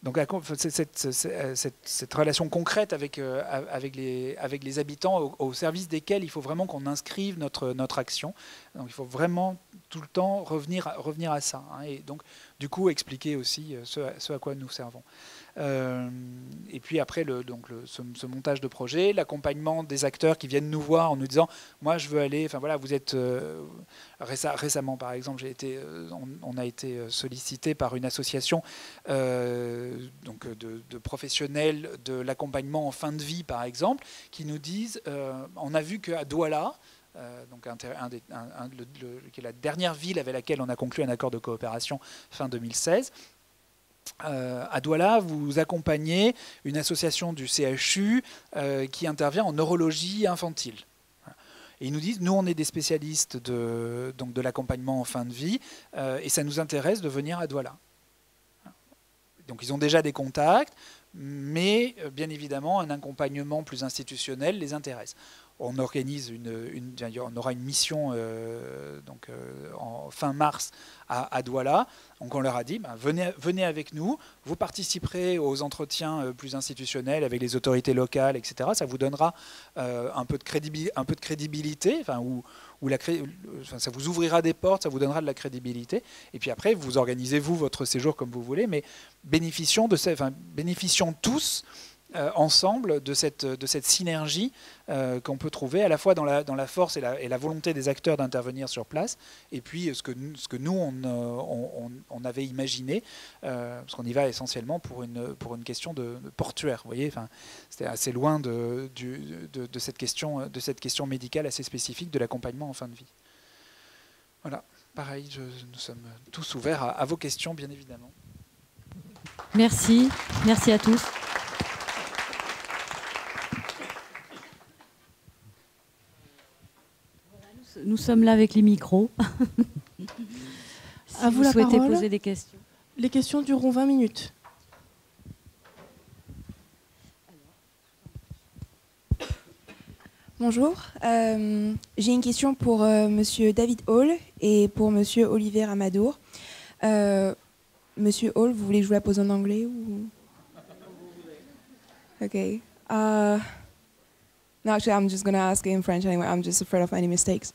donc cette, cette, relation concrète avec, avec, les, habitants au, service desquels il faut vraiment qu'on inscrive notre, action. Donc il faut vraiment tout le temps revenir, à, ça. Hein, et donc du coup expliquer aussi ce, ce à quoi nous servons. Euh, et puis après, donc ce, montage de projet, l'accompagnement des acteurs qui viennent nous voir en nous disant, moi je veux aller, enfin voilà, vous êtes euh, récemment par exemple, euh, on, a été sollicité par une association donc de, professionnels de l'accompagnement en fin de vie par exemple, qui nous disent, on a vu qu'à Douala, donc qui est la dernière ville avec laquelle on a conclu un accord de coopération fin 2016, euh, à Douala, vous accompagnez une association du CHU euh, qui intervient en neurologie infantile. Et ils nous disent, nous, on est des spécialistes de, de l'accompagnement en fin de vie, euh, et ça nous intéresse de venir à Douala. Donc ils ont déjà des contacts, mais bien évidemment, un accompagnement plus institutionnel les intéresse on organise une, on aura une mission euh, donc euh, en fin mars à, Douala. Donc on leur a dit, ben, venez, avec nous, vous participerez aux entretiens euh, plus institutionnels avec les autorités locales, etc. Ça vous donnera un peu de crédibilité, enfin ça vous ouvrira des portes, ça vous donnera de la crédibilité. Et puis après, vous organisez vous votre séjour comme vous voulez, mais bénéficions de, enfin, bénéficions tous euh, ensemble de cette, de cette synergie euh, qu'on peut trouver à la fois dans la, dans la force et la, et la volonté des acteurs d'intervenir sur place, et puis ce que, ce que nous, on, on, on avait imaginé, euh, parce qu'on y va essentiellement pour une, pour une question de, portuaire. Voyez, enfin, c'était assez loin de, du, de, cette question, de cette question médicale assez spécifique de l'accompagnement en fin de vie. Voilà, pareil, nous sommes tous ouverts à vos questions, bien évidemment. Merci, merci à tous. Nous sommes là avec les micros. <laughs> si vous, souhaitez poser des questions. Les questions dureront 20 minutes. Bonjour, euh, j'ai une question pour euh, Monsieur David Hall et pour Monsieur Olivier Amadour. Euh, Monsieur Hall, vous voulez que je vous la pose en anglais ou? Ok. Uh, no, actually, I'm just to ask in French anyway. I'm just afraid of any mistakes.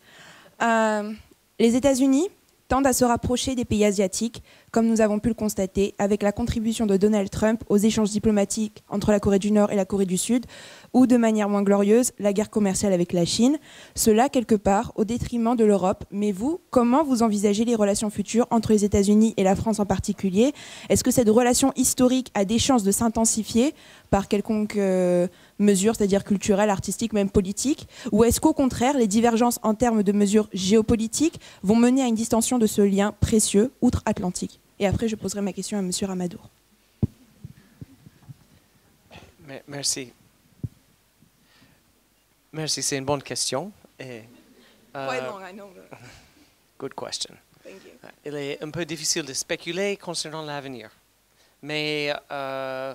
Euh, les États-Unis tendent à se rapprocher des pays asiatiques, comme nous avons pu le constater avec la contribution de Donald Trump aux échanges diplomatiques entre la Corée du Nord et la Corée du Sud, ou de manière moins glorieuse, la guerre commerciale avec la Chine. Cela, quelque part, au détriment de l'Europe. Mais vous, comment vous envisagez les relations futures entre les États-Unis et la France en particulier? Est-ce que cette relation historique a des chances de s'intensifier par quelconque euh, mesure, c'est-à-dire culturelle, artistique, même politique? Ou est-ce qu'au contraire, les divergences en termes de mesures géopolitiques vont mener à une distension de ce lien précieux outre-Atlantique? Et après, je poserai ma question à M. Ramadour. Merci. Merci, c'est une bonne question. Et, euh, <laughs> good question. Il est un peu difficile de spéculer concernant l'avenir. Mais euh,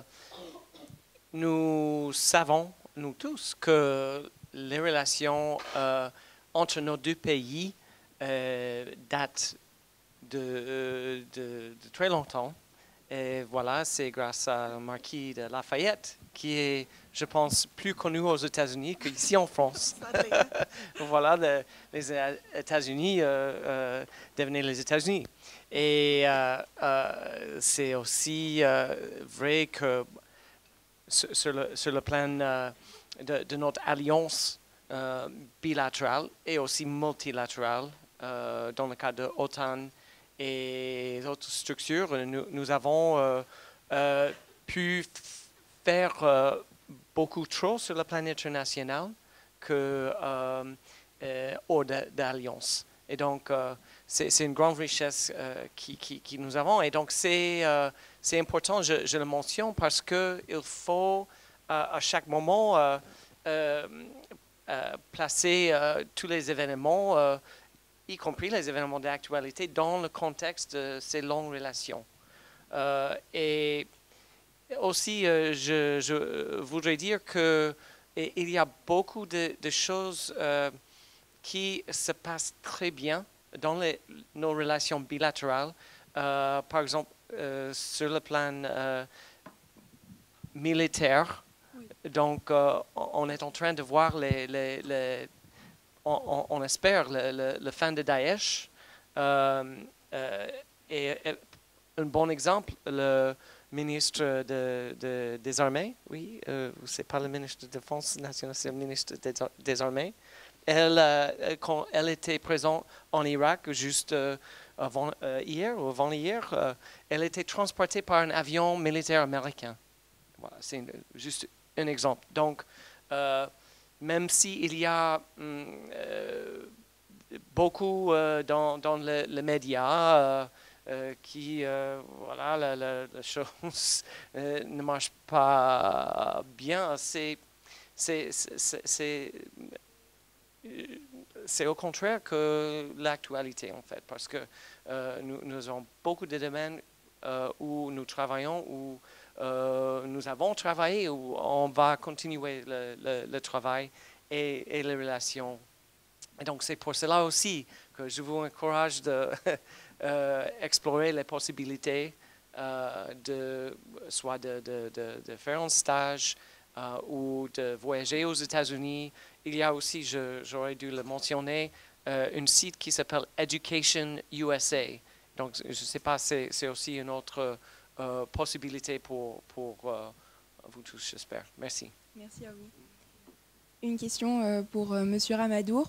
nous savons, nous tous, que les relations euh, entre nos deux pays datent de, de, très longtemps. Et voilà, c'est grâce à marquis de Lafayette qui est je pense, plus connu aux États-Unis qu'ici en France. <laughs> <laughs> voilà, les États-Unis euh, euh, devenaient les États-Unis. Et euh, c'est aussi vrai que sur le, sur le plan de, de, notre alliance bilatérale et aussi multilatérale, dans le cas de l'OTAN et d'autres structures, nous, nous avons pu faire beaucoup trop sur le plan international que euh, euh, hors d'alliance. Et donc, euh, c'est une grande richesse qui, qui, nous avons. Et donc, c'est important, je, je, le mentionne, parce qu'il faut à chaque moment placer tous les événements, y compris les événements d'actualité, dans le contexte de ces longues relations. et aussi, euh, je, voudrais dire qu'il y a beaucoup de, choses euh, qui se passent très bien dans les, nos relations bilatérales. Euh, par exemple, sur le plan militaire, donc on est en train de voir les, les, on, espère le, fin de Daesh. et, un bon exemple, le, ministre de, des Armées, oui, euh, c'est pas le ministre de Défense nationale, c'est le ministre des, Armées. Elle, euh, quand elle était présente en Irak juste euh, avant hier ou avant hier, elle était transportée par un avion militaire américain. Voilà, c'est juste un exemple. Donc, même s'il y a hum, beaucoup dans, dans les le médias, euh, qui, euh, voilà, la, chose <laughs> euh, ne marche pas bien. C'est, au contraire que l'actualité, en fait, parce que nous, avons beaucoup de domaines où nous travaillons, où nous avons travaillé, où on va continuer le, travail et, et les relations. Et donc, c'est pour cela aussi que je vous encourage de <laughs> explorer les possibilités euh, de soit de, de, de, faire un stage euh, ou de voyager aux États-Unis. Il y a aussi, j'aurais dû le mentionner, un site qui s'appelle Education USA. Donc, je ne sais pas, c'est aussi une autre possibilité pour, pour vous tous, j'espère. Merci. Merci à vous. Une question pour Monsieur Ramadour.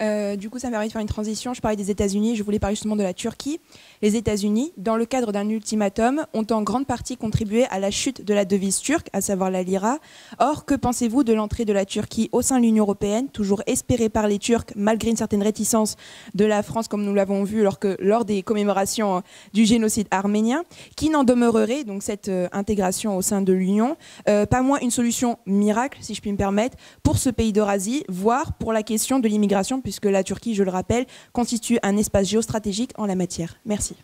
Euh, du coup, ça me permet de faire une transition. Je parlais des États-Unis, je voulais parler justement de la Turquie. Les États-Unis, dans le cadre d'un ultimatum, ont en grande partie contribué à la chute de la devise turque, à savoir la lira. Or, que pensez-vous de l'entrée de la Turquie au sein de l'Union européenne, toujours espérée par les Turcs, malgré une certaine réticence de la France, comme nous l'avons vu lors, lors des commémorations du génocide arménien, qui n'en demeurerait, donc cette euh, intégration au sein de l'Union, euh, pas moins une solution miracle, si je puis me permettre, pour ce pays d'Eurasie, voire pour la question de l'immigration puisque la Turquie, je le rappelle, constitue un espace géostratégique en la matière. Merci.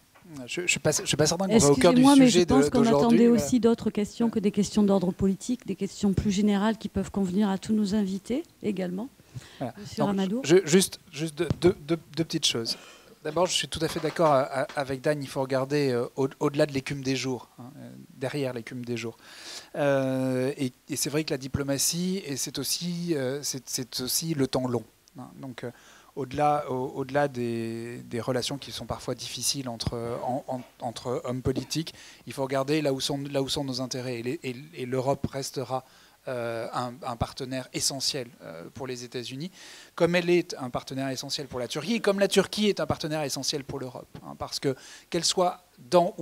Je ne suis, pas certain qu'on va au cœur du sujet mais je pense qu'on attendait aussi d'autres questions que des questions d'ordre politique, des questions plus générales qui peuvent convenir à tous nos invités également. Monsieur Ramadour. juste juste deux, petites choses. D'abord, je suis tout à fait d'accord avec Dan, il faut regarder euh, au-delà de l'écume des jours, hein, euh, derrière l'écume des jours. Euh, et, c'est vrai que la diplomatie, c'est aussi, c'est aussi le temps long. Hein. Donc, euh, au-delà au, delà des, relations qui sont parfois difficiles entre, entre hommes politiques, il faut regarder là où sont, nos intérêts. Et l'Europe restera euh, un, partenaire essentiel euh, pour les États-Unis, comme elle est un partenaire essentiel pour la Turquie, et comme la Turquie est un partenaire essentiel pour l'Europe. Hein, parce que qu'elle soit dans,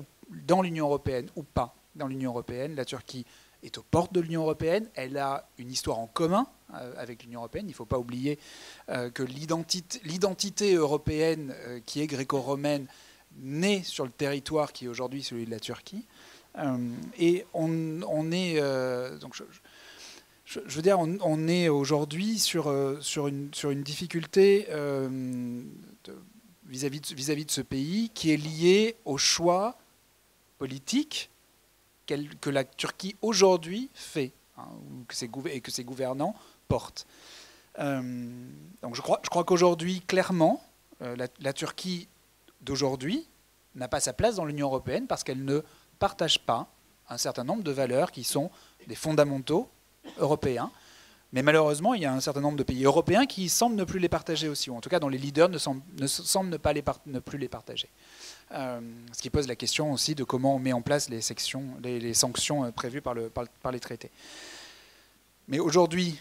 l'Union européenne ou pas dans l'Union européenne, la Turquie est aux portes de l'Union européenne, elle a une histoire en commun euh, avec l'Union européenne. Il ne faut pas oublier que l'identité européenne qui est gréco-romaine naît sur le territoire qui est aujourd'hui celui de la Turquie. et on, est... donc je, veux dire, on, est aujourd'hui sur, euh, une, difficulté euh, vis-à-vis de, ce pays qui est liée au choix politique que la Turquie aujourd'hui fait hein, et que ses gouvernants Euh, donc je crois, qu'aujourd'hui, clairement, la, la Turquie d'aujourd'hui n'a pas sa place dans l'Union européenne parce qu'elle ne partage pas un certain nombre de valeurs qui sont des fondamentaux européens. Mais malheureusement, il y a un certain nombre de pays européens qui semblent ne plus les partager aussi, ou en tout cas dont les leaders ne semblent ne, semblent ne pas les ne plus les partager. Euh, ce qui pose la question aussi de comment on met en place les, sanctions euh, prévues par, par, les traités. Mais aujourd'hui,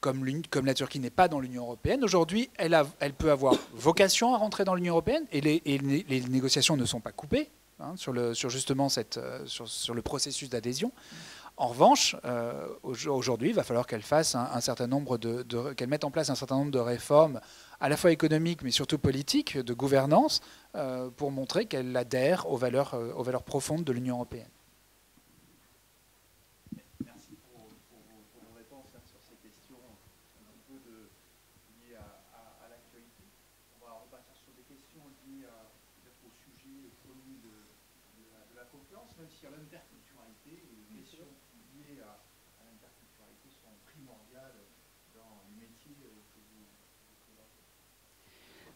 comme, la Turquie n'est pas dans l'Union européenne, aujourd'hui, elle, peut avoir vocation à rentrer dans l'Union européenne et les, négociations ne sont pas coupées hein, sur, le, justement euh, sur, le processus d'adhésion. En revanche, euh, aujourd'hui, il va falloir qu'elle fasse un, certain nombre de, qu'elle mette en place un certain nombre de réformes, à la fois économiques, mais surtout politiques, de gouvernance, euh, pour montrer qu'elle adhère aux valeurs profondes de l'Union européenne.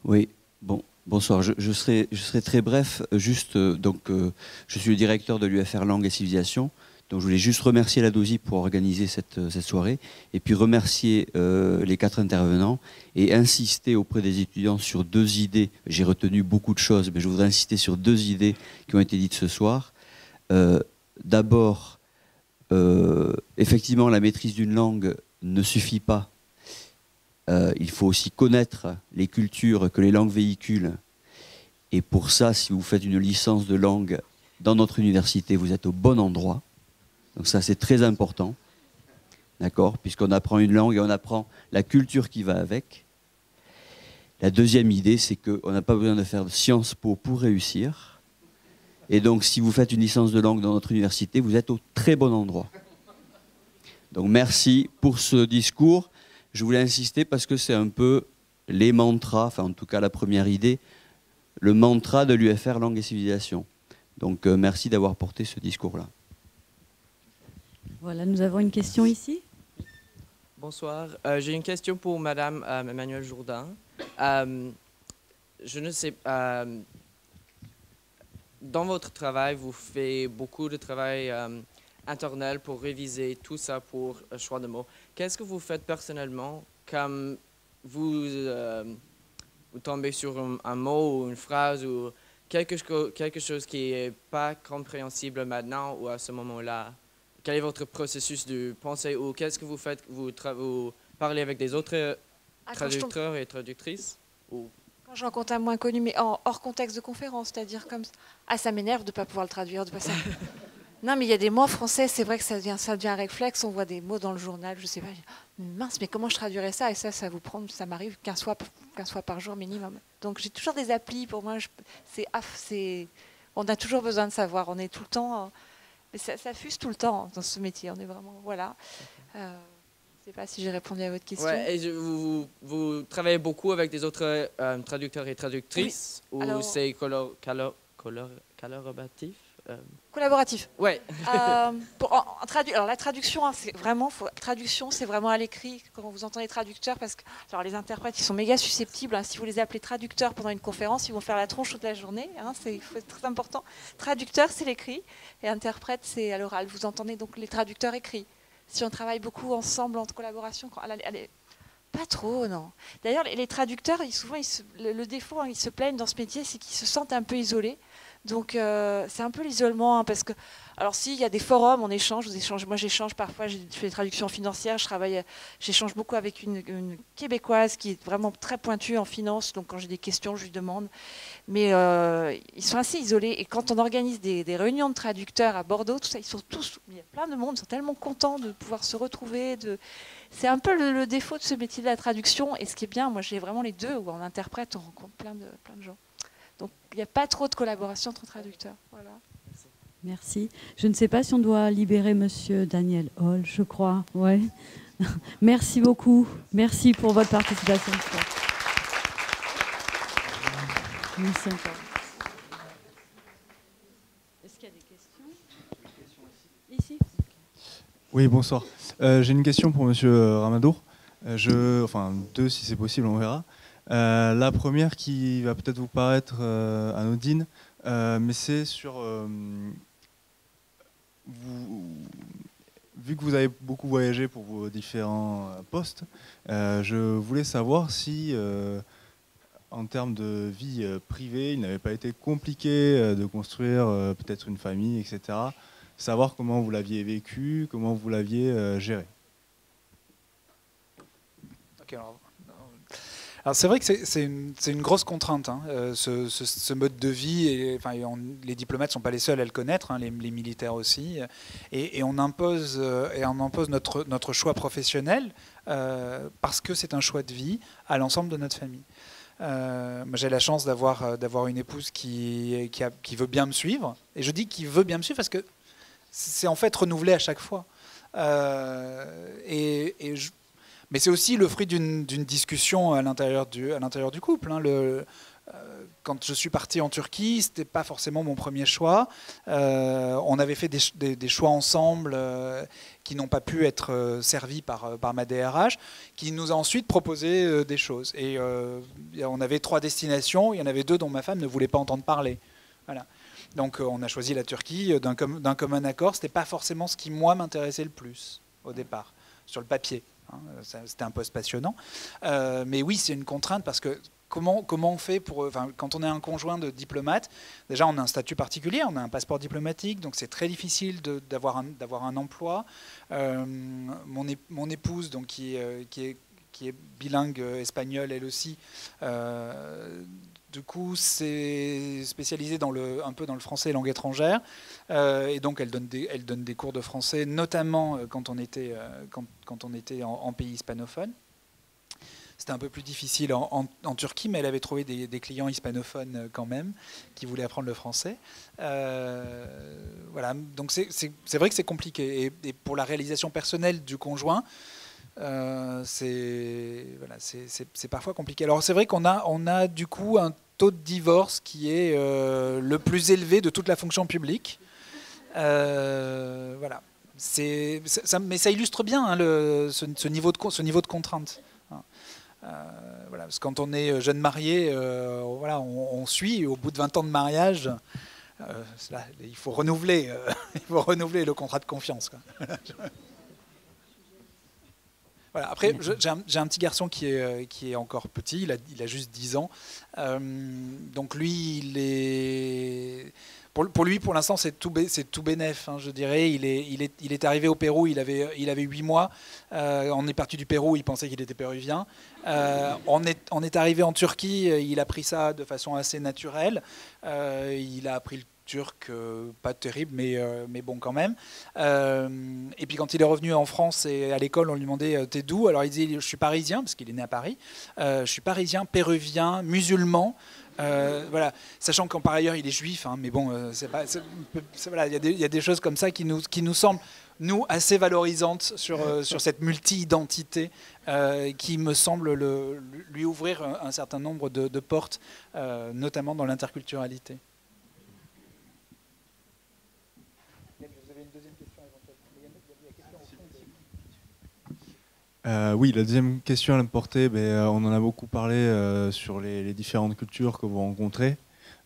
Oui, bon, bonsoir. Je, serai, très bref. Juste, euh, donc, euh, je suis le directeur de l'UFR Langue et Civilisation. Donc, je voulais juste remercier la DOSI pour organiser cette, euh, cette soirée et puis remercier les quatre intervenants et insister auprès des étudiants sur deux idées. J'ai retenu beaucoup de choses, mais je voudrais insister sur deux idées qui ont été dites ce soir. D'abord, effectivement, la maîtrise d'une langue ne suffit pas euh, il faut aussi connaître les cultures que les langues véhiculent. Et pour ça, si vous faites une licence de langue dans notre université, vous êtes au bon endroit. Donc ça, c'est très important. D'accord? Puisqu'on apprend une langue et on apprend la culture qui va avec. La deuxième idée, c'est qu'on n'a pas besoin de faire de Sciences Po pour réussir. Et donc, si vous faites une licence de langue dans notre université, vous êtes au très bon endroit. Donc, merci pour ce discours je voulais insister parce que c'est un peu les mantras, enfin en tout cas la première idée, le mantra de l'UFR Langue et Civilisation. Donc euh, merci d'avoir porté ce discours-là. Voilà, nous avons une question ici. Bonsoir, euh, j'ai une question pour Madame euh, Emmanuel Jourdain. je ne sais pas, dans votre travail, vous faites beaucoup de travail interne pour réviser tout ça pour choix de mots. Qu'est-ce que vous faites personnellement quand vous, euh, vous tombez sur un, mot ou une phrase ou quelque, quelque chose qui n'est pas compréhensible maintenant ou à ce moment-là? Quel est votre processus de pensée ou qu'est-ce que vous faites vous, vous parlez avec des autres ah, traducteurs et traductrices ou... Quand je rencontre un moins connu, mais hors contexte de conférence, c'est-à-dire comme ah ça m'énerve de ne pas pouvoir le traduire, de pas ça. <laughs> Non, mais il y a des mots français, c'est vrai que ça devient, ça devient un réflexe. On voit des mots dans le journal, je sais pas. Mince, mais comment je traduirais ça Et ça, ça vous prend, ça m'arrive 15 fois, 15 fois par jour minimum. Donc j'ai toujours des applis pour moi. C'est, on a toujours besoin de savoir. On est tout le temps. Mais ça, ça fuse tout le temps dans ce métier. On est vraiment. Voilà. Euh, je ne sais pas si j'ai répondu à votre question. Ouais, et vous, vous, travaillez beaucoup avec des autres euh, traducteurs et traductrices Ou c'est color, color, euh, Collaboratif. Ouais. Euh, <laughs> pour, en, alors la traduction, hein, c'est vraiment, traduction, c'est vraiment à l'écrit quand vous entendez traducteur, parce que alors les interprètes, ils sont méga susceptibles. Hein. si vous les appelez traducteurs pendant une conférence, ils vont faire la tronche toute la journée. Hein, c'est très important. Traducteur, c'est l'écrit, et interprète, c'est à l'oral. Vous entendez donc les traducteurs écrits. Si on travaille beaucoup ensemble en collaboration, Pas trop, non. D'ailleurs, les, les traducteurs, ils- souvent, ils se- le, le défaut, hein, ils se plaignent dans ce métier, c'est qu'ils se sentent un peu isolés. Donc, euh, c'est un peu l'isolement, hein, parce que, alors, si, il y a des forums, on échange, vous échangez- moi, j'échange parfois, je fais des traductions financières, je travaille, j'échange beaucoup avec une, québécoise qui est vraiment très pointue en finance, donc quand j'ai des questions, je lui demande. Mais euh, ils sont assez isolés, et quand on organise des, réunions de traducteurs à Bordeaux, ils sont tous, il y a plein de monde, ils sont tellement contents de pouvoir se retrouver, c'est un peu le, défaut de ce métier de la traduction. Et ce qui est bien, moi j'ai vraiment les deux, où on interprète, on rencontre plein de gens. Donc il n'y a pas trop de collaboration entre traducteurs. Voilà. Merci. Je ne sais pas si on doit libérer Monsieur Daniel Hall, je crois. Ouais. <laughs> Merci beaucoup. Merci pour votre participation. Merci encore. Est-ce qu'il y a des questions? Ici Oui, bonsoir. Euh, J'ai une question pour Monsieur Ramadour. Euh, je, enfin, deux si c'est possible, on verra. Euh, la première qui va peut-être vous paraître euh, anodine, euh, mais c'est sur. vu que vous avez beaucoup voyagé pour vos différents postes, je voulais savoir si, en termes de vie privée, il n'avait pas été compliqué de construire peut-être une famille, etc savoir comment vous l'aviez vécu, comment vous l'aviez géré. Ok, alors, alors c'est vrai que c'est- une, grosse contrainte, hein, euh, ce, mode de vie. Enfin, les diplomates ne sont pas les seuls à le connaître, hein, les, militaires aussi. Et, on impose, euh, et on impose notre, choix professionnel euh, parce que c'est un choix de vie à l'ensemble de notre famille. J'ai la chance d'avoir une épouse qui, qui, qui veut bien me suivre. Et je dis qu'il veut bien me suivre parce que c'est en fait renouvelé à chaque fois. Et je- mais c'est aussi le fruit d'une discussion à l'intérieur du, couple. hein. Euh, quand je suis parti en Turquie, c'était pas forcément mon premier choix. Euh, on avait fait des, ch- des- des choix ensemble euh, qui n'ont pas pu être servis par, ma DRH, qui nous a ensuite proposé des choses. Et on avait trois destinations, il y en avait deux dont ma femme ne voulait pas entendre parler. Voilà. Donc on a choisi la Turquie d'un com- d'un commun accord. C'était pas forcément ce qui moi m'intéressait le plus au départ, sur le papier. Hein. Ça- C'était un poste passionnant. Euh, mais oui, c'est une contrainte parce que comment, comment on fait pour. Enfin, quand on est un conjoint de diplomate, déjà on a un statut particulier, on a un passeport diplomatique, donc c'est très difficile d'avoir un, un emploi. Euh, mon, mon épouse, donc, qui, est, euh, qui, est, bilingue euh, espagnol elle aussi, euh, du coup, c'est spécialisé dans le, un peu dans le français et langue étrangère. Euh, et donc, elle donne, des, cours de français, notamment euh, quand on était, euh, en, pays hispanophone. C'était un peu plus difficile en, Turquie, mais elle avait trouvé des, clients hispanophones quand même, qui voulaient apprendre le français. Voilà, donc c'est- vrai que c'est compliqué. Et, pour la réalisation personnelle du conjoint, c'est parfois compliqué. Alors c'est vrai qu'on a, on a du coup un taux de divorce qui est euh, le plus élevé de toute la fonction publique. Euh, voilà. C'est, ça- mais ça illustre bien hein, ce, niveau de, ce niveau de contrainte. hein. Euh, voilà, parce que quand on est jeune marié, voilà, on, suit. Au bout de 20 ans de mariage, il faut renouveler, <laughs> il faut renouveler le contrat de confiance. <laughs> Voilà, après, j'ai un, petit garçon qui est, euh, qui est encore petit, il a, il a juste 10 ans. Euh, donc lui, il est... Pour, pour lui, pour l'instant, c'est tout, c'est tout bénef, hein, je dirais. Il est, il, est, il est arrivé au Pérou, il avait, il avait 8 mois. Euh, on est parti du Pérou, il pensait qu'il était péruvien. Euh, on, est, on est arrivé en Turquie, il a pris ça de façon assez naturelle. Il a appris le turc, pas terrible, mais, euh, mais bon quand même. Euh, et puis quand il est revenu en France et à l'école, on lui demandait euh, T'es d'où? Alors il disait Je suis parisien, parce qu'il est né à Paris. Je suis parisien, péruvien, musulman. Voilà, sachant qu'en par ailleurs il est juif, hein, mais bon, voilà, il y, a des- choses comme ça qui nous, qui nous semblent nous assez valorisantes sur, sur cette multi-identité qui me semble le- lui ouvrir un, certain nombre de, portes, notamment dans l'interculturalité. Euh, oui, la deuxième question, me portait, ben, euh, on en a beaucoup parlé euh, sur les, différentes cultures que vous rencontrez.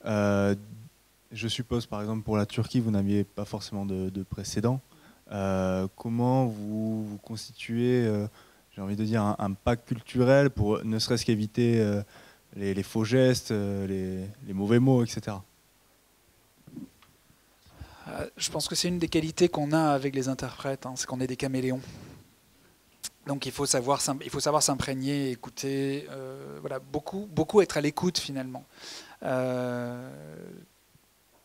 Je suppose, par exemple, pour la Turquie, vous n'aviez pas forcément de, de précédent. Comment vous, constituez j'ai envie de dire, un, un pas culturel pour ne serait-ce qu'éviter les, faux gestes, les, mauvais mots, etc. Je pense que c'est une des qualités qu'on a avec les interprètes, hein, c'est qu'on est des caméléons. Donc il faut savoir, il faut savoir s'imprégner, écouter, euh, voilà, beaucoup, beaucoup être à l'écoute finalement. Euh,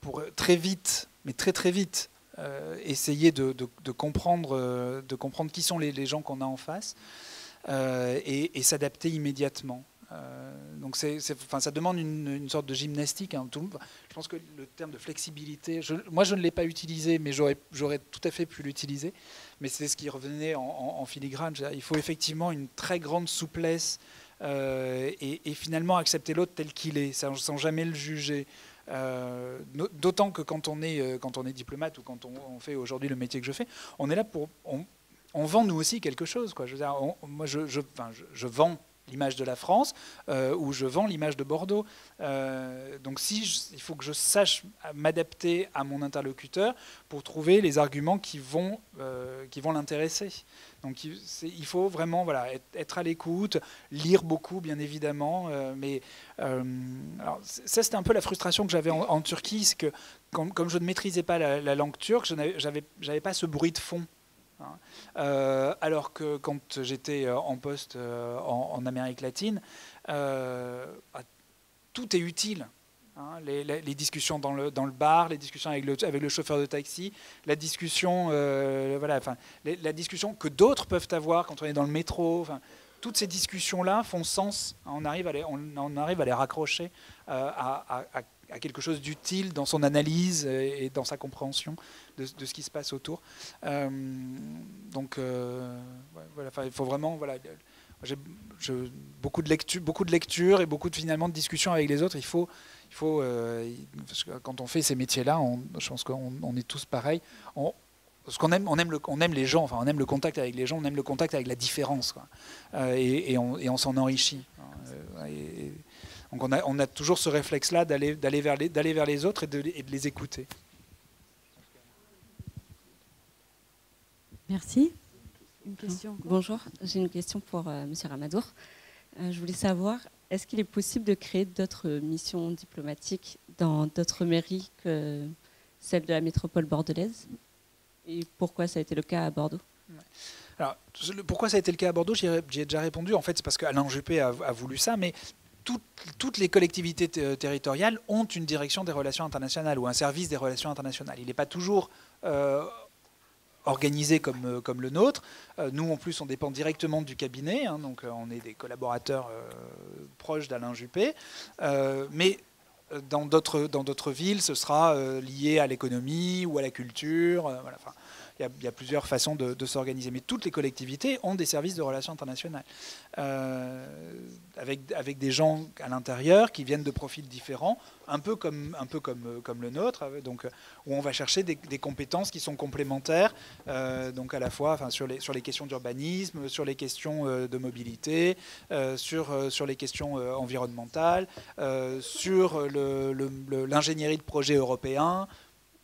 pour très vite, mais très très vite, euh, essayer de, comprendre, de comprendre qui sont les, gens qu'on a en face et s'adapter immédiatement. Euh, donc ça demande une, sorte de gymnastique. hein. Je pense que le terme de flexibilité, moi je ne l'ai pas utilisé, mais j'aurais, tout à fait pu l'utiliser. Mais c'est ce qui revenait en, filigrane. Il faut effectivement une très grande souplesse euh, et, finalement accepter l'autre tel qu'il est, sans, jamais le juger. Euh, D'autant que quand on est, diplomate ou quand on, fait aujourd'hui le métier que je fais, on est là pour. On, vend nous aussi quelque chose. Moi, je vends l'image de la France euh, ou je vends l'image de Bordeaux. Euh, donc il faut que je sache m'adapter à mon interlocuteur pour trouver les arguments qui vont, euh, vont l'intéresser. Donc il, faut vraiment voilà, être, à l'écoute, lire beaucoup bien évidemment, euh, mais ça c'était un peu la frustration que j'avais en, Turquie, c'est que comme, je ne maîtrisais pas la, la langue turque, je n'avais pas ce bruit de fond. Hein. Euh, alors que quand j'étais euh, en poste euh, en, Amérique latine, tout est utile. hein. les, discussions dans le, dans le bar, les discussions avec le, avec le chauffeur de taxi, la discussion, voilà, enfin, la discussion que d'autres peuvent avoir quand on est dans le métro. toutes ces discussions-là font sens. On arrive à les, on, arrive à les raccrocher à- à quelque chose d'utile dans son analyse et, dans sa compréhension de, ce qui se passe autour. Euh, donc, euh, il faut vraiment, voilà, j'ai beaucoup de lecture, beaucoup de lecture et beaucoup de finalement de discussions avec les autres. Il faut, il faut, euh, parce que quand on fait ces métiers-là, je pense qu'on on est tous pareils. On, ce qu'on aime, on aime, les gens, enfin, on aime le contact avec les gens, on aime le contact avec la différence, et, on, s'en enrichit. hein. Donc on a, on a toujours ce réflexe-là d'aller, d'aller vers les, d'aller vers les autres et de, et de les écouter. Merci. Une question Bonjour, j'ai une question pour euh, Monsieur Ramadour. Euh, je voulais savoir, est-ce qu'il est possible de créer d'autres missions diplomatiques dans d'autres mairies que celle de la métropole bordelaise? Et pourquoi ça a été le cas à Bordeaux? Alors, pourquoi ça a été le cas à Bordeaux? J'y ai, j'y ai déjà répondu. En fait, c'est parce qu'Alain Juppé a, a voulu ça, mais toutes, les collectivités ter- territoriales ont une direction des relations internationales ou un service des relations internationales. Il n'est pas toujours euh, organisé comme, euh, comme le nôtre. Euh, nous, en plus, on dépend directement du cabinet, hein, donc on est des collaborateurs proches d'Alain Juppé. Mais dans d'autres villes, ce sera lié à l'économie ou à la culture. voilà, il y, a, plusieurs façons de, s'organiser, mais toutes les collectivités ont des services de relations internationales, euh, avec, des gens à l'intérieur qui viennent de profils différents, un peu comme, le nôtre, euh, donc, où on va chercher des, compétences qui sont complémentaires, euh, donc à la fois sur, les, questions d'urbanisme, sur les questions de mobilité, sur, les questions environnementales, sur le- le- l'ingénierie de projets européens.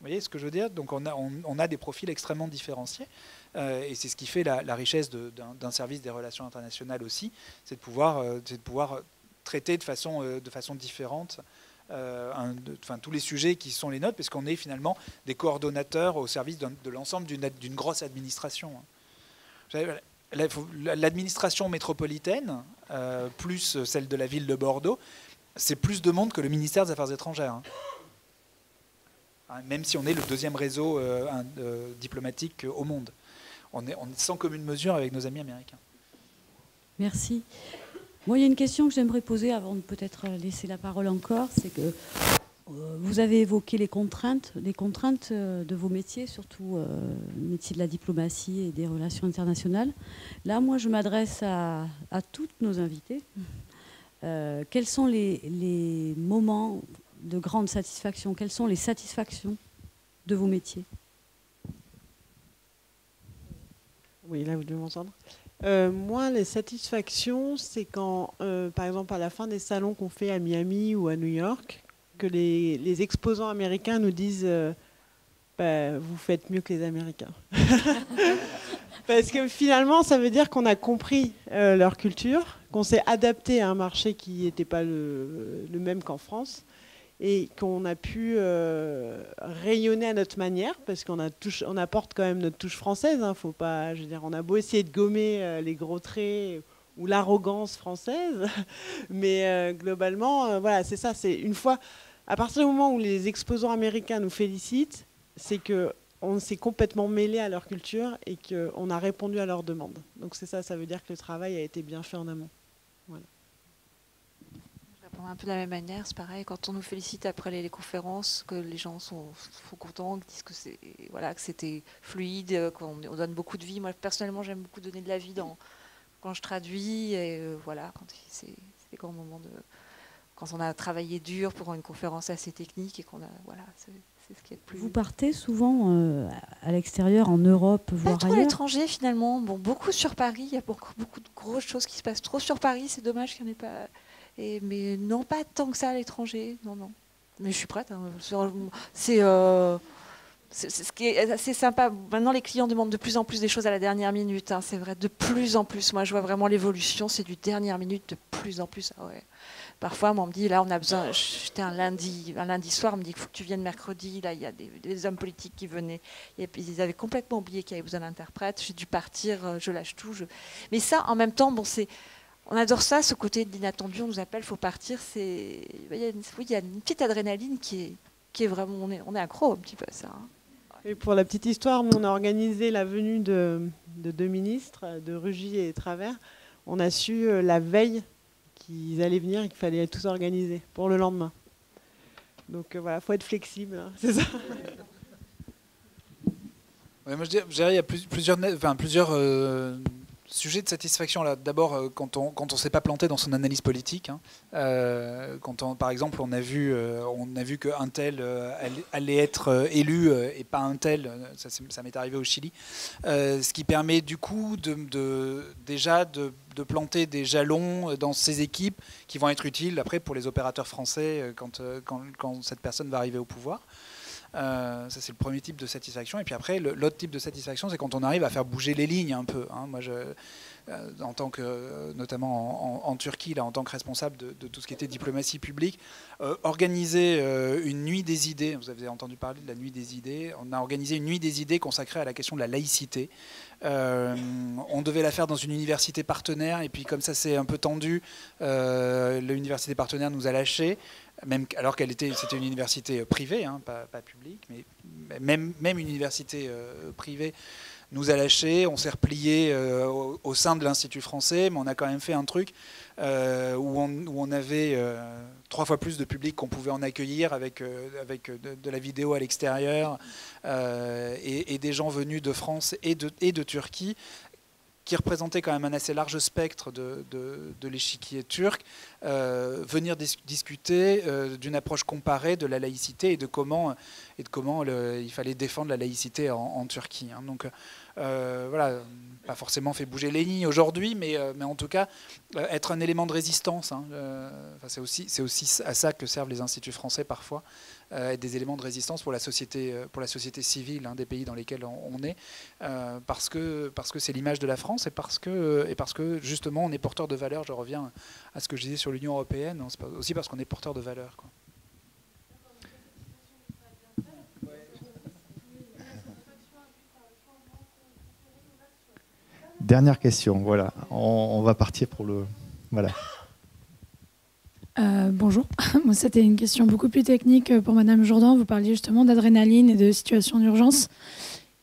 Vous voyez ce que je veux dire? Donc on a, des profils extrêmement différenciés. Euh, et c'est ce qui fait la, richesse d'un service des relations internationales aussi, c'est de pouvoir, euh, traiter de façon, euh, différente tous les sujets qui sont les nôtres, parce qu'on est finalement des coordonnateurs au service de l'ensemble d'une grosse administration. La- L'administration métropolitaine, plus celle de la ville de Bordeaux, c'est plus de monde que le ministère des Affaires étrangères. hein. Hein, Même si on est le deuxième réseau euh, euh, diplomatique au monde. On est, sans commune mesure avec nos amis américains. Merci. Moi, il y a une question que j'aimerais poser avant de peut-être laisser la parole encore, c'est que euh, vous avez évoqué les contraintes, les contraintes euh, de vos métiers, surtout euh, le métier de la diplomatie et des relations internationales. Là, moi, je m'adresse à, toutes nos invités. Euh, quels sont les moments de grande satisfaction Quelles sont les satisfactions de vos métiers? Oui, là, vous devez m'entendre. Euh, moi, les satisfactions, c'est quand, euh, par exemple, à la fin des salons qu'on fait à Miami ou à New York, que les, exposants américains nous disent euh, Bah, Vous faites mieux que les Américains. <laughs> Parce que finalement, ça veut dire qu'on a compris leur culture, qu'on s'est adapté à un marché qui n'était pas le même qu'en France et qu'on a pu euh, rayonner à notre manière, parce qu'on apporte quand même notre touche française. hein, faut pas, on a beau essayer de gommer euh, les gros traits ou l'arrogance française, <laughs> mais euh, globalement, voilà, c'est ça. C'est une fois, à partir du moment où les exposants américains nous félicitent, c'est que on s'est complètement mêlé à leur culture et qu'on a répondu à leurs demandes. Donc c'est ça, ça veut dire que le travail a été bien fait en amont. Un peu de la même manière, c'est pareil, quand on nous félicite après les, les conférences, que les gens sont, sont contents, qu'ils disent que c'est voilà, que c'était fluide, qu'on on donne beaucoup de vie. Moi personnellement j'aime beaucoup donner de la vie dans, quand je traduis, et euh, voilà, quand c'est des grands moments de. Quand on a travaillé dur pour une conférence assez technique et qu'on a. Voilà, c'est ce qui est le plus. Vous partez souvent euh, à l'extérieur, en Europe, Pas voire trop à l'étranger finalement. Bon, beaucoup sur Paris. Il y a beaucoup, beaucoup de grosses choses qui se passent trop sur Paris. C'est dommage qu'il n'y en ait pas. Mais non, pas tant que ça à l'étranger. Non, non. Mais je suis prête. hein. C'est euh, c'est- ce qui est assez sympa. Maintenant, les clients demandent de plus en plus des choses à la dernière minute. hein. C'est vrai, de plus en plus. Moi, je vois vraiment l'évolution. C'est du dernière minute de plus en plus. Ah ouais. Parfois, moi, on me dit, là, on a besoin. J'étais un lundi, un lundi soir, on me dit qu'il faut que tu viennes mercredi. Là, il y a des, hommes politiques qui venaient. Et ils avaient complètement oublié qu'il y avait besoin d'interprètes. J'ai dû partir, euh, je lâche tout. je- Mais ça, en même temps, bon, c'est. On adore ça, ce côté de l'inattendu. On nous appelle, faut partir. C'est. Il y a une, oui, il y a une petite adrénaline qui est, qui est vraiment. On est, on est accro un petit peu à ça. hein. Et pour la petite histoire, nous, on a organisé la venue de, de deux ministres, de Rugy et Travers. On a su euh, la veille qu'ils allaient venir et qu'il fallait tout organiser pour le lendemain. Donc euh, voilà, faut être flexible, hein, c'est ça. Ouais, moi, je dirais, il y a plus- plusieurs, ne- enfin, plusieurs euh, sujets de satisfaction. là. D'abord, euh, quand on quand on s'est pas planté dans son analyse politique. hein. Euh, quand par exemple, on a vu, euh, on a vu qu'un tel euh, allait, être élu et pas un tel. Ça, m'est arrivé au Chili. Ce qui permet du coup de, déjà de, planter des jalons dans ces équipes qui vont être utiles après pour les opérateurs français quand, quand cette personne va arriver au pouvoir. Euh, ça, c'est le premier type de satisfaction. Et puis après, l'autre type de satisfaction, c'est quand on arrive à faire bouger les lignes un peu. hein. Moi, je, en tant que, euh, notamment en, Turquie, là, en tant que responsable de, tout ce qui était diplomatie publique, euh, organiser euh, une nuit des idées. Vous avez entendu parler de la nuit des idées. On a organisé une nuit des idées consacrée à la question de la laïcité. Euh, on devait la faire dans une université partenaire, et puis comme ça s'est un peu tendu, euh, l'université partenaire nous a lâchés même alors qu'elle était, c'était une université privée, hein, pas, publique, mais même, même une université euh, privée nous a lâchés. On s'est replié euh, au, sein de l'Institut français, mais on a quand même fait un truc euh, où, on, avait euh, trois fois plus de public qu'on pouvait en accueillir avec, de, la vidéo à l'extérieur et, des gens venus de France et de, Turquie qui représentait quand même un assez large spectre de, l'échiquier turc, venir dis- discuter d'une approche comparée de la laïcité et de comment, il fallait défendre la laïcité en, Turquie. hein. Donc voilà, pas forcément fait bouger les lignes aujourd'hui, mais, euh, en tout cas euh, être un élément de résistance. hein. Euh, c'est aussi, à ça que servent les instituts français parfois, euh, être des éléments de résistance pour la société, euh, pour la société civile hein, des pays dans lesquels on, est, euh, parce que parce que c'est l'image de la France et parce que parce que justement on est porteur de valeurs. Je reviens à ce que je disais sur l'Union européenne, hein, aussi parce qu'on est porteur de valeurs. Dernière question, voilà. On, va partir pour le. Voilà. Euh, bonjour. <laughs> Moi, C'était une question beaucoup plus technique pour Madame Jourdan. Vous parliez justement d'adrénaline et de situation d'urgence.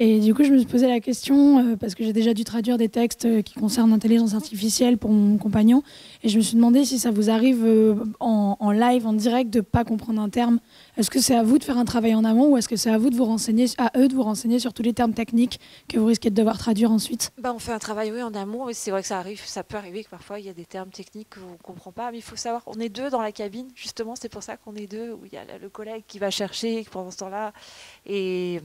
Et du coup, je me suis posé la question, euh, parce que j'ai déjà dû traduire des textes euh, qui concernent l'intelligence artificielle pour mon compagnon, et je me suis demandé si ça vous arrive euh, en, live, en direct, de ne pas comprendre un terme. Est-ce que c'est à vous de faire un travail en amont, ou est-ce que c'est à vous de vous renseigner, à eux de vous renseigner sur tous les termes techniques que vous risquez de devoir traduire ensuite? Bah, on fait un travail oui, en amont, mais c'est vrai que ça arrive, ça peut arriver que parfois il y a des termes techniques qu'on ne comprend pas, mais il faut savoir, on est deux dans la cabine, justement, c'est pour ça qu'on est deux, où il y a le collègue qui va chercher pendant ce temps-là. Et,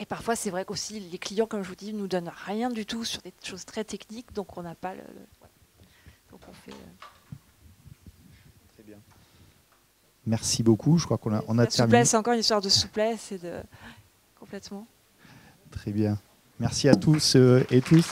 et parfois, c'est vrai qu'aussi, les clients, comme je vous dis, ne nous donnent rien du tout sur des choses très techniques, donc on n'a pas le. Donc on fait. euh, Très bien. Merci beaucoup. Je crois qu'on a, on a la terminé. souplesse, encore une histoire de souplesse et de. Complètement. Très bien. Merci à tous et tous.